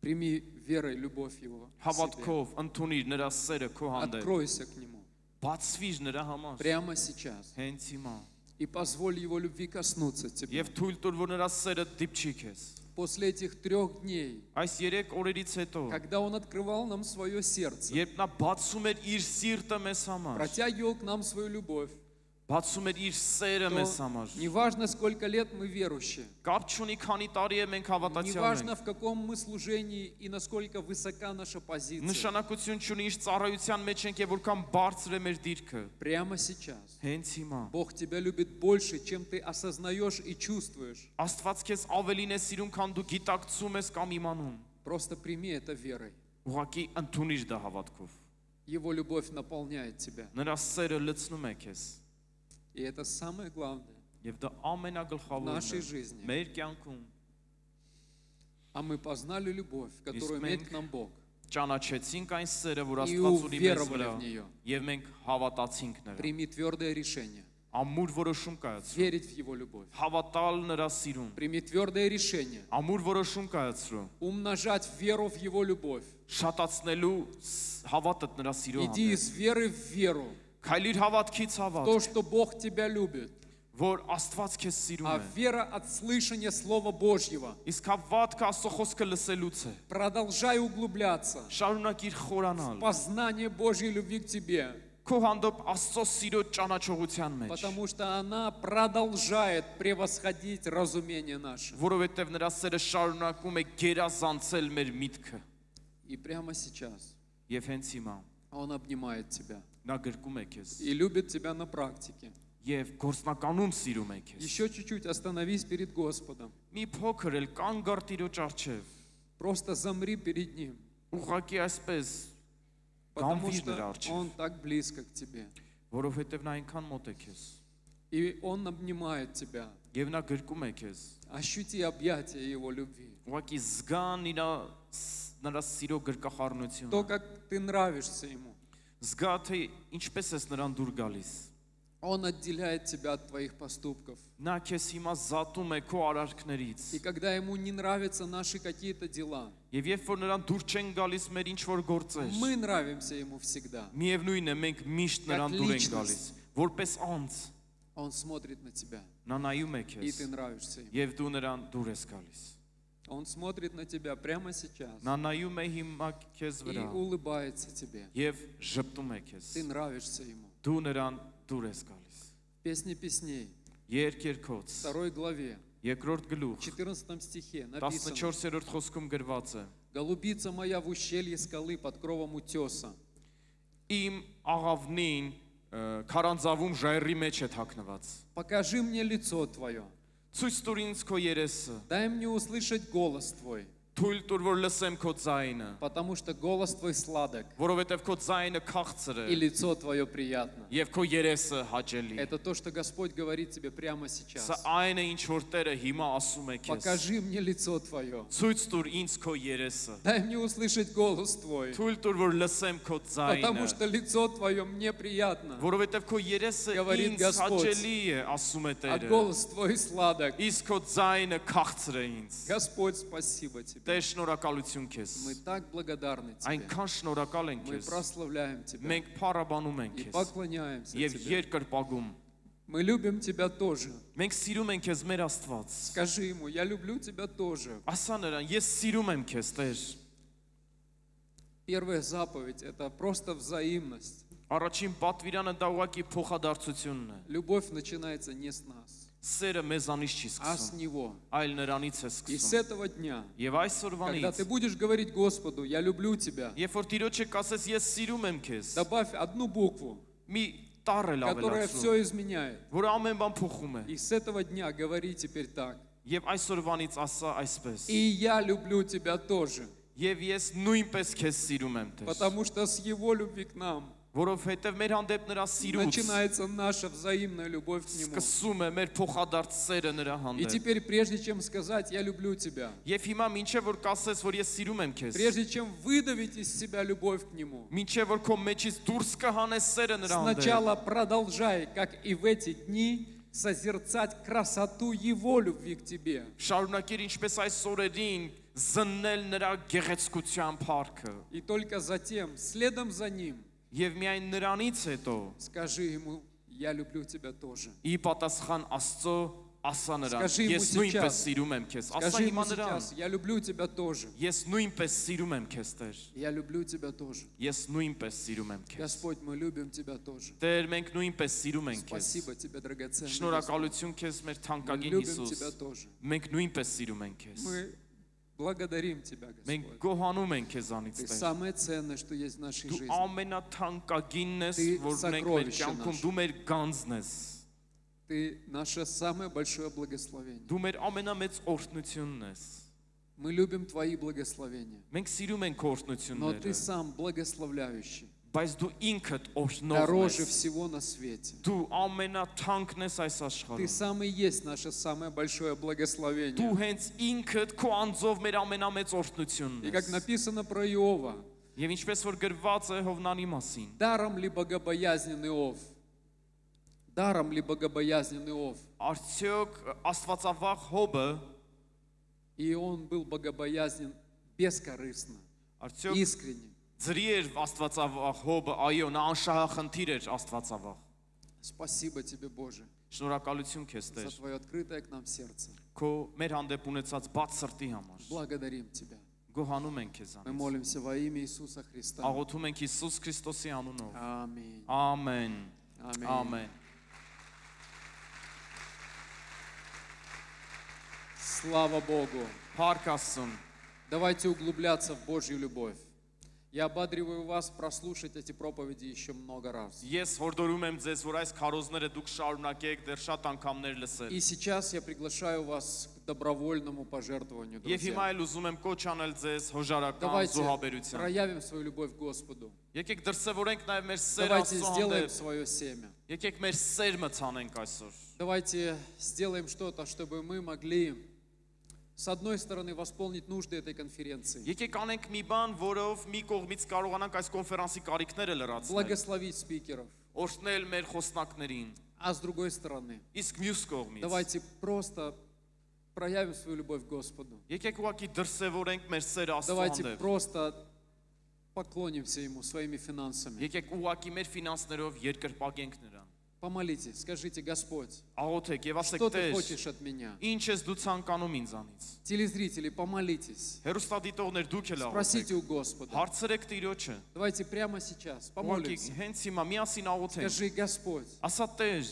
S7: Прими верой любовь Его. в себе.
S8: Հավատքով ընդունիր նրա սերը քո հանդեպ։
S7: Откройся к Нему
S8: Բացվիր նրա համար։
S7: прямо сейчас
S8: Հենց հիմա։
S7: и позволь Его любви коснуться тебя.
S8: Եվ թույլ տուր, որ նրա սերը դիպչի քեզ։
S7: После этих трех дней,
S8: Այս 3 օրերից հետո,
S7: когда Он открывал нам свое сердце,
S8: երբ նա բացում էր իր սիրտը մեզ համար,
S7: протягивал к нам свою любовь,
S8: բացում էր իր սերը մեզ
S7: то
S8: համար։
S7: неважно, сколько лет мы верующие,
S8: Կապ չունի քանի տարի է մենք հավատացյալ
S7: неважно,
S8: ենք։
S7: в каком мы служении и насколько высока наша позиция,
S8: Նշանակություն չունի իր ծառայության մեջ ենք եւ որքան բարձր է մեր դիրքը։
S7: прямо сейчас
S8: Հենց հիմա
S7: Бог тебя любит больше, чем ты осознаешь и чувствуешь.
S8: Աստված քեզ ավելին է սիրում, քան դու գիտակցում ես կամ իմանում։
S7: Просто прими это верой.
S8: Ուղղակի ընդունիր դա հավատքով։
S7: Его любовь наполняет тебя.
S8: Նրա սերը լցնում է քեզ։
S7: И это самое главное
S8: Եվ դա
S7: в
S8: ամենագլխավորն
S7: нашей
S8: է
S7: жизни.
S8: մեր կյանքում
S7: А мы познали любовь, которую
S8: Իսկ
S7: имеет
S8: մենք
S7: к нам Бог.
S8: ճանաչեցինք այն սերը, որ
S7: И
S8: Աստված ունի մեզ
S7: уверовали
S8: վրա,
S7: в нее.
S8: եւ մենք հավատացինք նրան։
S7: Прими твердое решение
S8: Ամուր որոշում կայացրու։
S7: верить в Его любовь.
S8: Հավատալ նրա սիրուն։
S7: Прими твердое решение
S8: Ամուր որոշում կայացրու։
S7: умножать веру в Его любовь.
S8: Շատացնելու ս- հավատդ նրա սիրո
S7: Иди
S8: հանդեպ։
S7: из веры в веру.
S8: Քայլիր հավատքից
S7: в
S8: հավատ,
S7: То, что Бог тебя любит.
S8: որ Աստված քեզ սիրում
S7: А
S8: է։
S7: вера от слышания Слова Божьего.
S8: Իսկ հավատքը Աստծո խոսքը լսելուց է։
S7: Продолжай углубляться.
S8: Շարունակիր խորանալ
S7: Познание Божьей любви к тебе.
S8: քո հանդեպ Աստծո սիրո ճանաչողության մեջ,
S7: Потому что она продолжает превосходить разумение наше.
S8: որովհետև նրա սերը շարունակում է գերազանցել մեր միտքը։
S7: И прямо сейчас
S8: Եվ հենց հիմա
S7: Он обнимает тебя И любит тебя на практике. Еще чуть-чуть остановись перед Господом. Просто замри перед ним.
S8: Ուղղակի այսպես
S7: Потому что он так близко к тебе. И он обнимает тебя. Ощути объятия его любви. То как ты нравишься ему
S8: զգա թե ինչպես ես նրան դուր գալիս։
S7: Он отделяет тебя от твоих поступков.
S8: Նա քեզ հիմա զատում է քո արարքներից։
S7: И когда ему не нравятся наши какие-то дела.
S8: Եվ երբ որ նրան դուր չեն գալիս մեր ինչ որ գործեր։
S7: Мы нравимся ему всегда.
S8: Միևնույնն է, մենք միշտ նրան դուր ենք գալիս, որպես անձ։
S7: Он смотрит на тебя.
S8: Նա նայում է քեզ։ И
S7: ты нравишься ему.
S8: Եվ դու նրան դուր ես գալիս։
S7: Он смотрит на тебя прямо сейчас
S8: Նա նայում է հիմա քեզ
S7: и
S8: վրա
S7: улыбается тебе.
S8: եւ ժպտում է քեզ։
S7: Ты нравишься Ему.
S8: Դու նրան դուր ես գալիս։
S7: В Песне песней,
S8: Երկ երկոց,
S7: второй главе,
S8: երկրորդ գլուխ,
S7: 14 стихе написано
S8: 14-րդ խոսքում գրված է.
S7: «Голубица моя в ущелье скалы под кровом утеса,
S8: Իմ աղավնին ը, քարանձավում ժայռի մեջ է թաքնված։
S7: покажи мне лицо Твое, Дай мне услышать голос Твой
S8: Թույլ տուր որ լսեմ քո ձայնը,
S7: потому что голос Твой сладок,
S8: որովհետև քո ձայնը քաղցր է
S7: и лицо Твое приятно».
S8: եւ քո երեսը հաճելի։
S7: Это то, что Господь говорит тебе прямо
S8: Սա
S7: сейчас.
S8: այն է ինչ որ Տերը հիմա ասում է քեզ։
S7: Покажи мне лицо Твое,
S8: Ցույց տուր ինձ քո երեսը։
S7: дай мне услышать голос Твой,
S8: Թույլ տուր որ լսեմ քո
S7: потому
S8: ձայնը։
S7: что лицо Твое мне приятно,
S8: Որովհետև քո երեսը
S7: Говорит
S8: ինձ
S7: Господь.
S8: հաճելի է, ասում է
S7: а
S8: Տերը։
S7: голос Твой сладок.
S8: Իսկ քո ձայնը քաղցր է ինձ։
S7: Господь, спасибо Тебе.
S8: Տեր շնորհակալություն քեզ։
S7: Мы так благодарны Тебе.
S8: Այնքան շնորհակալ ենք
S7: Мы
S8: քեզ։
S7: прославляем Тебя
S8: Մենք փառաբանում ենք
S7: и
S8: քեզ
S7: поклоняемся
S8: եւ
S7: Тебе.
S8: երկրպագում
S7: Мы любим Тебя тоже.
S8: Մենք սիրում ենք քեզ մեր Աստված։
S7: Скажи ему, я люблю Тебя тоже.
S8: Ասա նրան, ես սիրում եմ քեզ, Տեր։
S7: Первая заповедь – это просто взаимность.
S8: Առաջին պատվիրանը դա ուղակի փոխադարձությունն է։
S7: Любовь начинается не с нас,
S8: Սերը մեզանից չի
S7: а с
S8: սկսում,
S7: Него.
S8: այլ նրանից է
S7: И с
S8: սկսում։
S7: этого дня,
S8: Եվ
S7: когда
S8: այսօրվանից,
S7: ты будешь говорить Господу, я люблю Тебя,
S8: երբ որ Տիրոջը կասես ես սիրում եմ քեզ,
S7: добавь одну букву,
S8: մի տառ էլ
S7: которая
S8: ավելացրու,
S7: все изменяет.
S8: որը ամեն բան փոխում է։
S7: И с этого дня говори теперь так.
S8: Եվ այսօրվանից ասա այսպես.
S7: И я люблю тебя тоже,
S8: Եվ ես նույնպես քեզ սիրում եմ, Տեր։
S7: потому что с Его любви к нам
S8: Որովհետև մեր հանդեպ նրա սիրուց
S7: начинается наша взаимная любовь к Нему.
S8: սկսում է մեր փոխադարձ սերը նրա
S7: И
S8: հանդեպ։
S7: теперь, прежде чем сказать «я люблю тебя»,
S8: Եվ հիմա մինչև որ կասես, որ ես սիրում եմ քեզ,
S7: прежде чем выдавить из себя любовь к Нему,
S8: մինչև որ քո մեջից դուրս կհանես սերը նրա հանդեպ,
S7: сначала продолжай, как и в эти дни, созерцать красоту Его любви к тебе.
S8: շարունակիր ինչպես այս օրերին զննել նրա գեղեցկության փառքը։
S7: И только затем, следом за Ним,
S8: Եվ միայն նրանից հետո
S7: Скажи ему, я люблю тебя тоже։
S8: Ի պատասխան Աստծո ասա նրան, ես նույնպես սիրում եմ քեզ, ասա հիմա նրան։
S7: Я люблю тебя тоже։
S8: Ես նույնպես սիրում եմ քեզ, Տեր։
S7: Я люблю тебя тоже։
S8: Ես նույնպես սիրում եմ քեզ։
S7: Господь, мы любим тебя тоже։
S8: Տեր, մենք նույնպես սիրում ենք քեզ։
S7: Спасибо тебе, драгоценный Иисус։
S8: Շնորհակալություն քեզ, մեր թանկագին Հիսուս։ Մենք նույնպես սիրում ենք քեզ։
S7: Мы Благодарим Тебя, Господь. Ты самое ценное, что есть в нашей жизни. Ты
S8: сокровище наше.
S7: Ты наше самое большое благословение. Мы любим Твои благословения. Но Ты сам благословляющий.
S8: Weißt du,
S7: Дороже всего на свете.
S8: Du amena tanknes.
S7: Ты самый есть наше самое большое благословение.
S8: Du hens inkat ko anzov mer amena mets.
S7: И как написано про Иова.
S8: Եվ ինչպես որ գրված է
S7: Даром ли богобоязненный Иов? Даром ли богобоязненный Иов?
S8: Արդյոք Աստվածավախ Հոբը
S7: И он был богобоязнен бескорыстно, искренне.
S8: Ձրի էր Աստվածավախ Հոբը, այո, նա անշահախնդիր էր Աստվածավախ։
S7: Спасибо тебе, Боже,
S8: Շնորհակալություն քեզ
S7: за
S8: Տեր։
S7: твое открытое к нам сердце.
S8: Քո մեր հանդեպ ունեցած բաց սրտի համար։
S7: Благодарим тебя.
S8: Գոհանում ենք
S7: Мы
S8: քեզանից։
S7: молимся во имя Иисуса Христа.
S8: Աղոթում ենք Հիսուս Քրիստոսի անունով։
S7: Аминь.
S8: Ամեն։
S7: Ամեն։
S8: Ամեն։
S7: Слава Богу.
S8: Փառք Աստծուն։
S7: Давайте углубляться в Божью любовь. Я ободриваю вас прослушать эти проповеди еще много раз.
S8: Ես հորդորում եմ ձեզ, որ այս քարոզները դուք շարունակեք դեռ շատ անգամներ լսել։
S7: И сейчас я приглашаю вас к добровольному пожертвованию,
S8: Եվ հիմա
S7: друзья.
S8: էլ ուզում եմ կոչ անել ձեզ հոժարական
S7: Давайте
S8: զոհաբերության։
S7: проявим свою любовь к Господу.
S8: Եկեք դրսևորենք նաև մեր սեր
S7: Давайте
S8: Աստծո
S7: сделаем
S8: հանդեպ։
S7: свое семя.
S8: Եկեք մեր սերմը ցանենք այսօր։
S7: Давайте сделаем что-то, чтобы мы могли, с одной стороны, восполнить нужды этой конференции,
S8: Եկեք անենք մի բան, որով մի կողմից կարողանանք այս կոնֆերանսի կարիքները լրացնել։
S7: благословить спикеров,
S8: Օրհնել մեր խոսնակներին։
S7: а с другой стороны,
S8: Իսկ մյուս կողմից
S7: давайте просто проявим свою любовь к Господу.
S8: Եկեք ուղակի դրսևորենք մեր սերը Աստծո
S7: Давайте
S8: հանդեպ։
S7: просто поклонимся Ему своими финансами.
S8: Եկեք ուղակի մեր ֆինանսներով երկրպագենք նրան։
S7: Помолитесь, скажите, Господь,
S8: Աղոթեք եւ ասեք
S7: что ты
S8: Տեր,
S7: хочешь от меня?
S8: ինչ ես դու ցանկանում ինձանից։
S7: Телезрители, помолитесь.
S8: Հերոստատիտողներ դուք էլ
S7: Спросите
S8: աղոթեք։
S7: у Господа.
S8: Հարցրեք Տիրոջը։
S7: Давайте прямо сейчас
S8: Ուղակի
S7: помолимся.
S8: հենց հիմա միասին աղոթենք։
S7: Скажи, Господь,
S8: Ասա Տեր,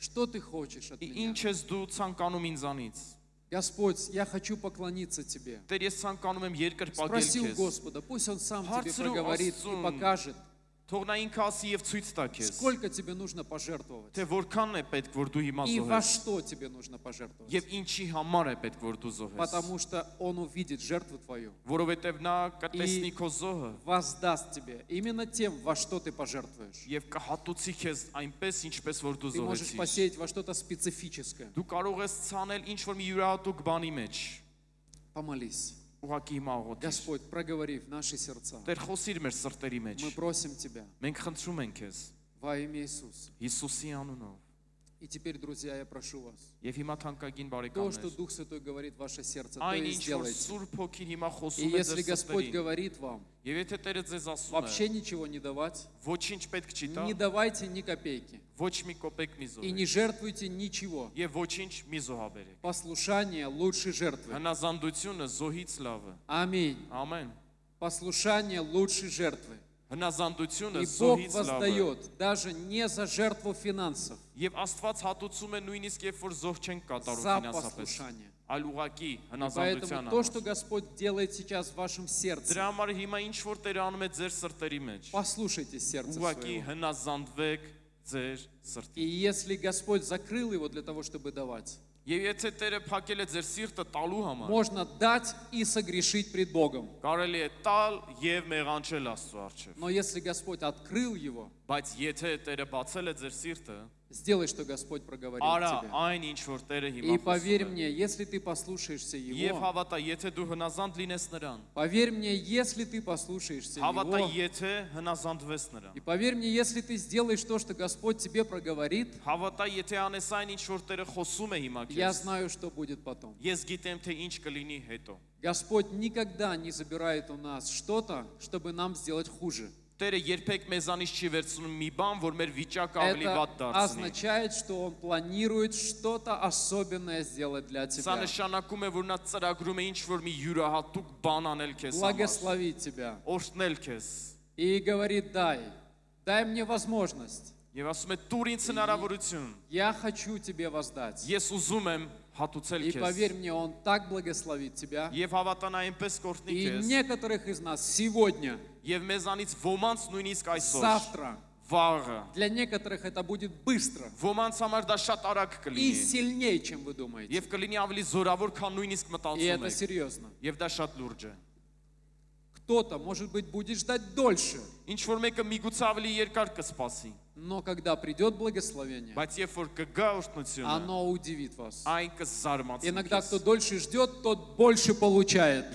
S7: что ты хочешь от меня?
S8: ինչ ես դու ցանկանում ինձանից։
S7: Господь, я хочу поклониться Тебе.
S8: Տեր, ես ցանկանում եմ երկրպագել
S7: Спроси у
S8: քեզ։
S7: Господа, пусть Он сам тебе
S8: Հարցրու
S7: проговорит и
S8: Աստծուն։
S7: покажет, Сколько тебе нужно пожертвовать?
S8: Թե որքանն է պետք, որ դու հիմա
S7: И во что тебе нужно пожертвовать?
S8: Եվ ինչի համար է պետք, որ?
S7: Потому что он увидит жертву твою.
S8: Որովհետև նա կտեսնի.
S7: Воздаст тебе именно тем, во что ты пожертвуешь.
S8: Եվ կհատուցի քեզ այնպես, ինչպես որ դու.
S7: Ты можешь посеять во что-то специфическое.
S8: Դու կարող ես ցանել ինչ որ.
S7: Помолись
S8: Ուղակի հիմա աղոթիր։
S7: Господь, проговори в наши сердца.
S8: Տեր խոսիր մեր սրտերի մեջ։
S7: Мы просим Тебя
S8: Մենք խնդրում ենք քեզ
S7: во имя Иисуса.
S8: Հիսուսի անունով։
S7: И теперь, друзья, я прошу вас,
S8: Եվ հիմա թանկագին
S7: то, что
S8: բարեկամներ,
S7: Дух Святой говорит в ваше сердце, то
S8: այն
S7: и
S8: ինչ որ
S7: сделайте.
S8: Սուրբ Հոգին հիմա
S7: И
S8: խոսում է
S7: если
S8: ձեր
S7: Господь
S8: սրտերին,
S7: говорит вам
S8: եւ եթե Տերը ձեզ ասում
S7: вообще
S8: է,
S7: ничего не давать,
S8: ոչինչ պետք չի տա,
S7: не давайте ни копейки
S8: ոչ մի կոպեկ մի
S7: и
S8: զոհ,
S7: не жертвуйте ничего.
S8: եւ ոչինչ մի զոհաբերեք։
S7: Послушание лучше жертвы.
S8: Հնազանդությունը զոհից լավ է։
S7: Аминь.
S8: Ամեն։
S7: Послушание лучше жертвы.
S8: Հնազանդությունը
S7: И Бог
S8: զոհից լավ է։
S7: воздает даже не за жертву финансов,
S8: Եվ Աստված հատուցում է նույնիսկ երբ որ զոհ չենք կատարում
S7: за
S8: ֆինանսապես,
S7: послушание.
S8: այլ ուղակի
S7: Поэтому
S8: հնազանդության
S7: то, что
S8: համար։
S7: Господь делает сейчас в вашем сердце,
S8: Դրա համար հիմա ինչ որ Տերը անում է ձեր սրտերի մեջ։
S7: послушайте сердце
S8: Ուղակի
S7: своего.
S8: հնազանդվեք ձեր
S7: И
S8: սրտի։
S7: если Господь закрыл его для того, чтобы давать,
S8: Եվ եթե Տերը փակել է ձեր սիրտը տալու համար,
S7: можно дать и согрешить пред Богом.
S8: կարելի է տալ եւ մեղանչել Աստծո առջև։
S7: Но если Господь открыл его,
S8: Բայց եթե Տերը բացել է ձեր սիրտը,
S7: сделай, что Господь проговорил
S8: արա
S7: тебе.
S8: այն ինչ որ Տերը
S7: И
S8: հիմա
S7: поверь
S8: խոսում է։
S7: мне, если ты послушаешься
S8: Եվ
S7: Его,
S8: հավատա, եթե դու հնազանդ լինես նրան,
S7: поверь мне, если ты послушаешься
S8: հավատա,
S7: Его,
S8: եթե հնազանդվես նրան։
S7: и поверь мне, если ты сделаешь то, что Господь тебе проговорит,
S8: Հավատա, եթե անես այն ինչ որ Տերը խոսում է հիմա
S7: я
S8: քեզ,
S7: знаю, что будет потом.
S8: ես գիտեմ թե ինչ կլինի հետո։
S7: Господь никогда не забирает у нас что-то, чтобы нам сделать хуже.
S8: Տերը երբեք մեզանից չի վերցնում մի բան, որ մեր վիճակը ավելի
S7: Это
S8: վատ դարձնի։
S7: означает, что Он планирует что-то особенное сделать для
S8: Սա
S7: тебя.
S8: նշանակում է, որ նա ծրագրում է ինչ որ մի յուրահատուկ բան անել քեզ համար։
S7: Благословить тебя.
S8: Օրհնել քեզ։
S7: И говорит, дай, дай мне возможность.
S8: Եվ ասում է՝ «Տուր ինձ հնարավորություն։
S7: Я хочу тебе воздать.
S8: Ես ուզում եմ հատուցել
S7: И
S8: քեզ»։
S7: поверь мне, Он так благословит тебя.
S8: Եվ հավատա նա այնպես կորտնի
S7: И
S8: քեզ։
S7: некоторых из нас сегодня,
S8: Եվ մեզանից ոմանց նույնիսկ այսօր
S7: завтра
S8: վաղը
S7: Для некоторых это будет быстро.
S8: ոմանց համար դա շատ արագ
S7: И
S8: կլինի
S7: сильнее, чем вы думаете.
S8: եւ կլինի ավելի զորավոր, քան նույնիսկ
S7: И
S8: մտածում
S7: это
S8: եք։
S7: серьезно.
S8: Եվ դա շատ լուրջ է։
S7: Кто-то, может быть, будет ждать дольше.
S8: Ինչ որ մեկը միգուցե ավելի երկար կսպասի։
S7: но когда придет благословение, оно удивит вас. Иногда кто дольше ждет, тот больше получает.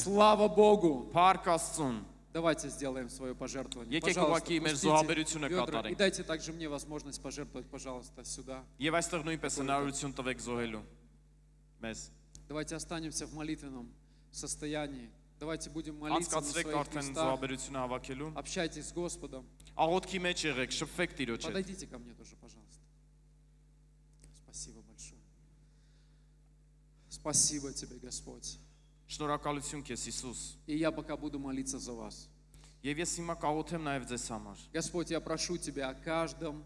S7: Слава Богу! Давайте сделаем свое пожертвование. Пожалуйста,
S8: Вёдра,
S7: и дайте также мне возможность пожертвовать, пожалуйста, сюда. Давайте останемся в молитвенном состоянии. Давайте будем молиться на
S8: անցկացրեք
S7: своих
S8: արդեն
S7: местах.
S8: զոհաբերությունը հավաքելու։
S7: Общайтесь с Господом.
S8: Աղոթքի մեջ եղեք, շփվեք Տիրոջ հետ։
S7: Подойдите ко мне тоже, пожалуйста. Спасибо большое. Спасибо тебе, Господь.
S8: Շնորհակալություն քեզ Հիսուս։
S7: И я пока буду молиться за вас.
S8: Եվ ես հիմա կաղոթեմ նաև ձեզ համար։
S7: Господь, я прошу Тебя о каждом,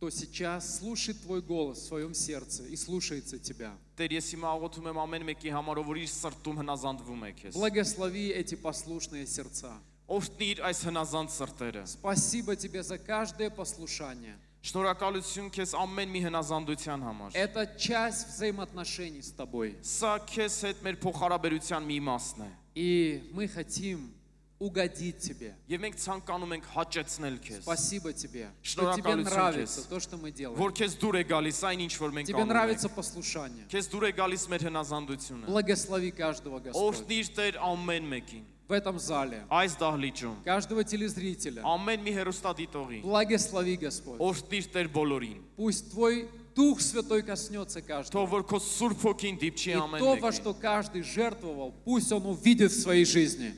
S7: кто сейчас слушает Твой голос в своем сердце и слушается Тебя.
S8: Տեր, ես հիմա աղոթում եմ ամեն մեկի համար, ով որ իր սրտում հնազանդվում է քեզ։
S7: Благослови эти послушные сердца.
S8: Օրհնիր այս հնազանդ սրտերը։
S7: Спасибо Тебе за каждое послушание.
S8: Շնորհակալություն քեզ ամեն մի հնազանդության համար։
S7: Это часть взаимоотношений с Тобой.
S8: Սա քեզ հետ մեր փոխհարաբերության մի իմաստն է։
S7: И мы хотим угодить тебе. Спасибо тебе, что тебе нравится то, что мы делаем. Тебе нравится послушание. Благослови каждого, Господь. В этом зале. Каждого телезрителя. Благослови, Господь. Пусть Твой Дух Святой коснется каждого. И то, во что каждый жертвовал, пусть он увидит в своей жизни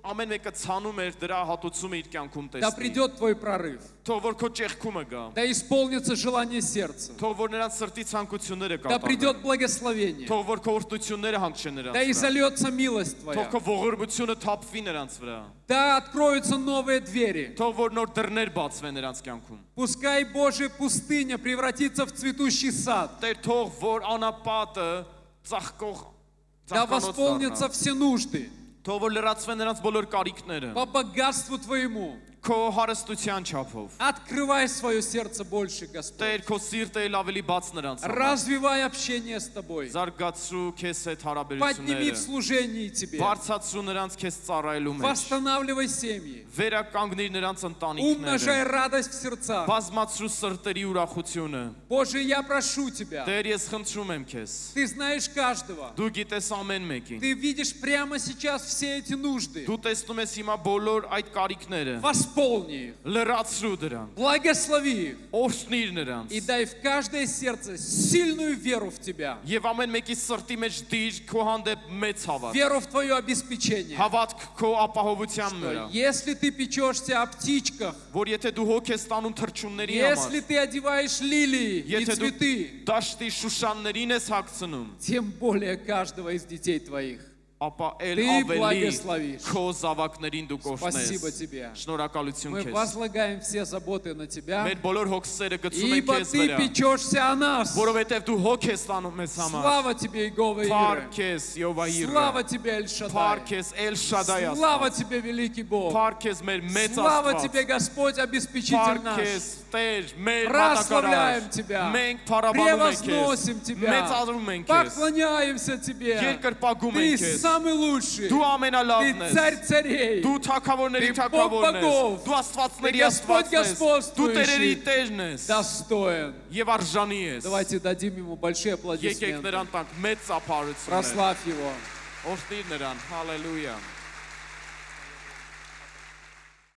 S8: ամեն մեկը ցանում էր դրա հատուցումը իր կյանքում
S7: տեսնել։
S8: Да
S7: придет твой прорыв.
S8: Թող որ քո ճեղքումը գա։
S7: Да исполнится желание сердца.
S8: Թող որ նրանց սրտի ցանկությունները կատարվեն։
S7: Да придет благословение.
S8: Թող որ քո օրհնությունները հանգչեն նրանց։
S7: Да изольется милость твоя.
S8: Թող քո ողորմությունը թափվի նրանց վրա։
S7: Да откроются новые двери.
S8: Թող որ նոր դռներ բացվեն նրանց կյանքում։
S7: Пускай Божья пустыня превратится в цветущий сад.
S8: Տեր թող որ անապատը ծաղկող
S7: Да восполнятся все нужды.
S8: Թող որ լրացվեն նրանց բոլոր կարիքները։
S7: по богатству Твоему.
S8: քո հարստության չափով։
S7: Открывай свое сердце больше, Господь։
S8: Տեր քո սիրտը ավելի բաց նրանց համար։
S7: Развивай общение с тобой։
S8: Զարգացու քեզ հետ հարաբերությունները։
S7: Подними в служении тебе։
S8: Բարձրացու նրանց քեզ ծառայելու մեջ։
S7: Восстанавливай семьи։
S8: Վերականգնիր նրանց ընտանիքները։ Умножай
S7: радость в сердцах։
S8: Բազմացրու սրտերի ուրախությունը։
S7: Боже, я прошу тебя։
S8: Տեր, ես խնդրում եմ քեզ։
S7: Ты знаешь каждого։
S8: Դու գիտես ամեն մեկին։
S7: Ты видишь прямо сейчас все эти нужды։
S8: Դու տեսնում ես հիմա բոլոր այդ կարիքները։
S7: Վաս
S8: исполни их.
S7: Благослови их. И дай в каждое сердце сильную веру в Тебя. Веру в Твое обеспечение. Если ты печешься о птичках, если ты одеваешь лилии и цветы, тем более каждого из детей Твоих
S8: ապա ել
S7: Ты
S8: ավելի
S7: благословишь.
S8: քո զավակներին դու
S7: Спасибо
S8: կօրհնես։
S7: тебе.
S8: Շնորհակալություն
S7: Мы
S8: քեզ։
S7: возлагаем все заботы на Тебя,
S8: Մեր բոլոր հոգսերը գցում ենք
S7: ибо
S8: քեզ
S7: Ты
S8: վրա,
S7: печешься о нас.
S8: որովհետև դու հոգ ես տանում մեզ համար։
S7: Слава Тебе, Иегова
S8: Փառք
S7: Иры.
S8: ես Եովայիրը։
S7: Слава Тебе, Эль
S8: Փառք
S7: Шадай.
S8: ես Էլ Շադայ
S7: Слава
S8: Աստված։
S7: Тебе, великий Бог.
S8: Փառք ես մեր մեծ
S7: Слава
S8: Աստված։
S7: Тебе, Господь, обеспечитель
S8: Փառք
S7: наш.
S8: ես Տեր, մեր
S7: Прославляем
S8: մատակարար։
S7: Тебя.
S8: Մենք փառաբանում ենք
S7: Превозносим
S8: քեզ։
S7: Тебя.
S8: Մեծարում ենք քեզ։
S7: Поклоняемся Тебе.
S8: Երկրպագում
S7: Ты
S8: ենք քեզ։
S7: самый лучший.
S8: Դու
S7: Ты
S8: ամենալավն ես։
S7: царь царей.
S8: Դու թակավորների
S7: Ты
S8: թակավորն ես։
S7: Бог
S8: Դու աստվածների
S7: Ты Господь
S8: աստվածն ես։ Դու
S7: господствующий.
S8: տերերի տերն ես։
S7: Достоин.
S8: Եվ արժանի ես։
S7: Давайте дадим ему большие
S8: Եկեք
S7: аплодисменты.
S8: նրան տանք մեծ ծափարություն։
S7: Прославь его.
S8: Օրհնիր նրան։ Հալելույա։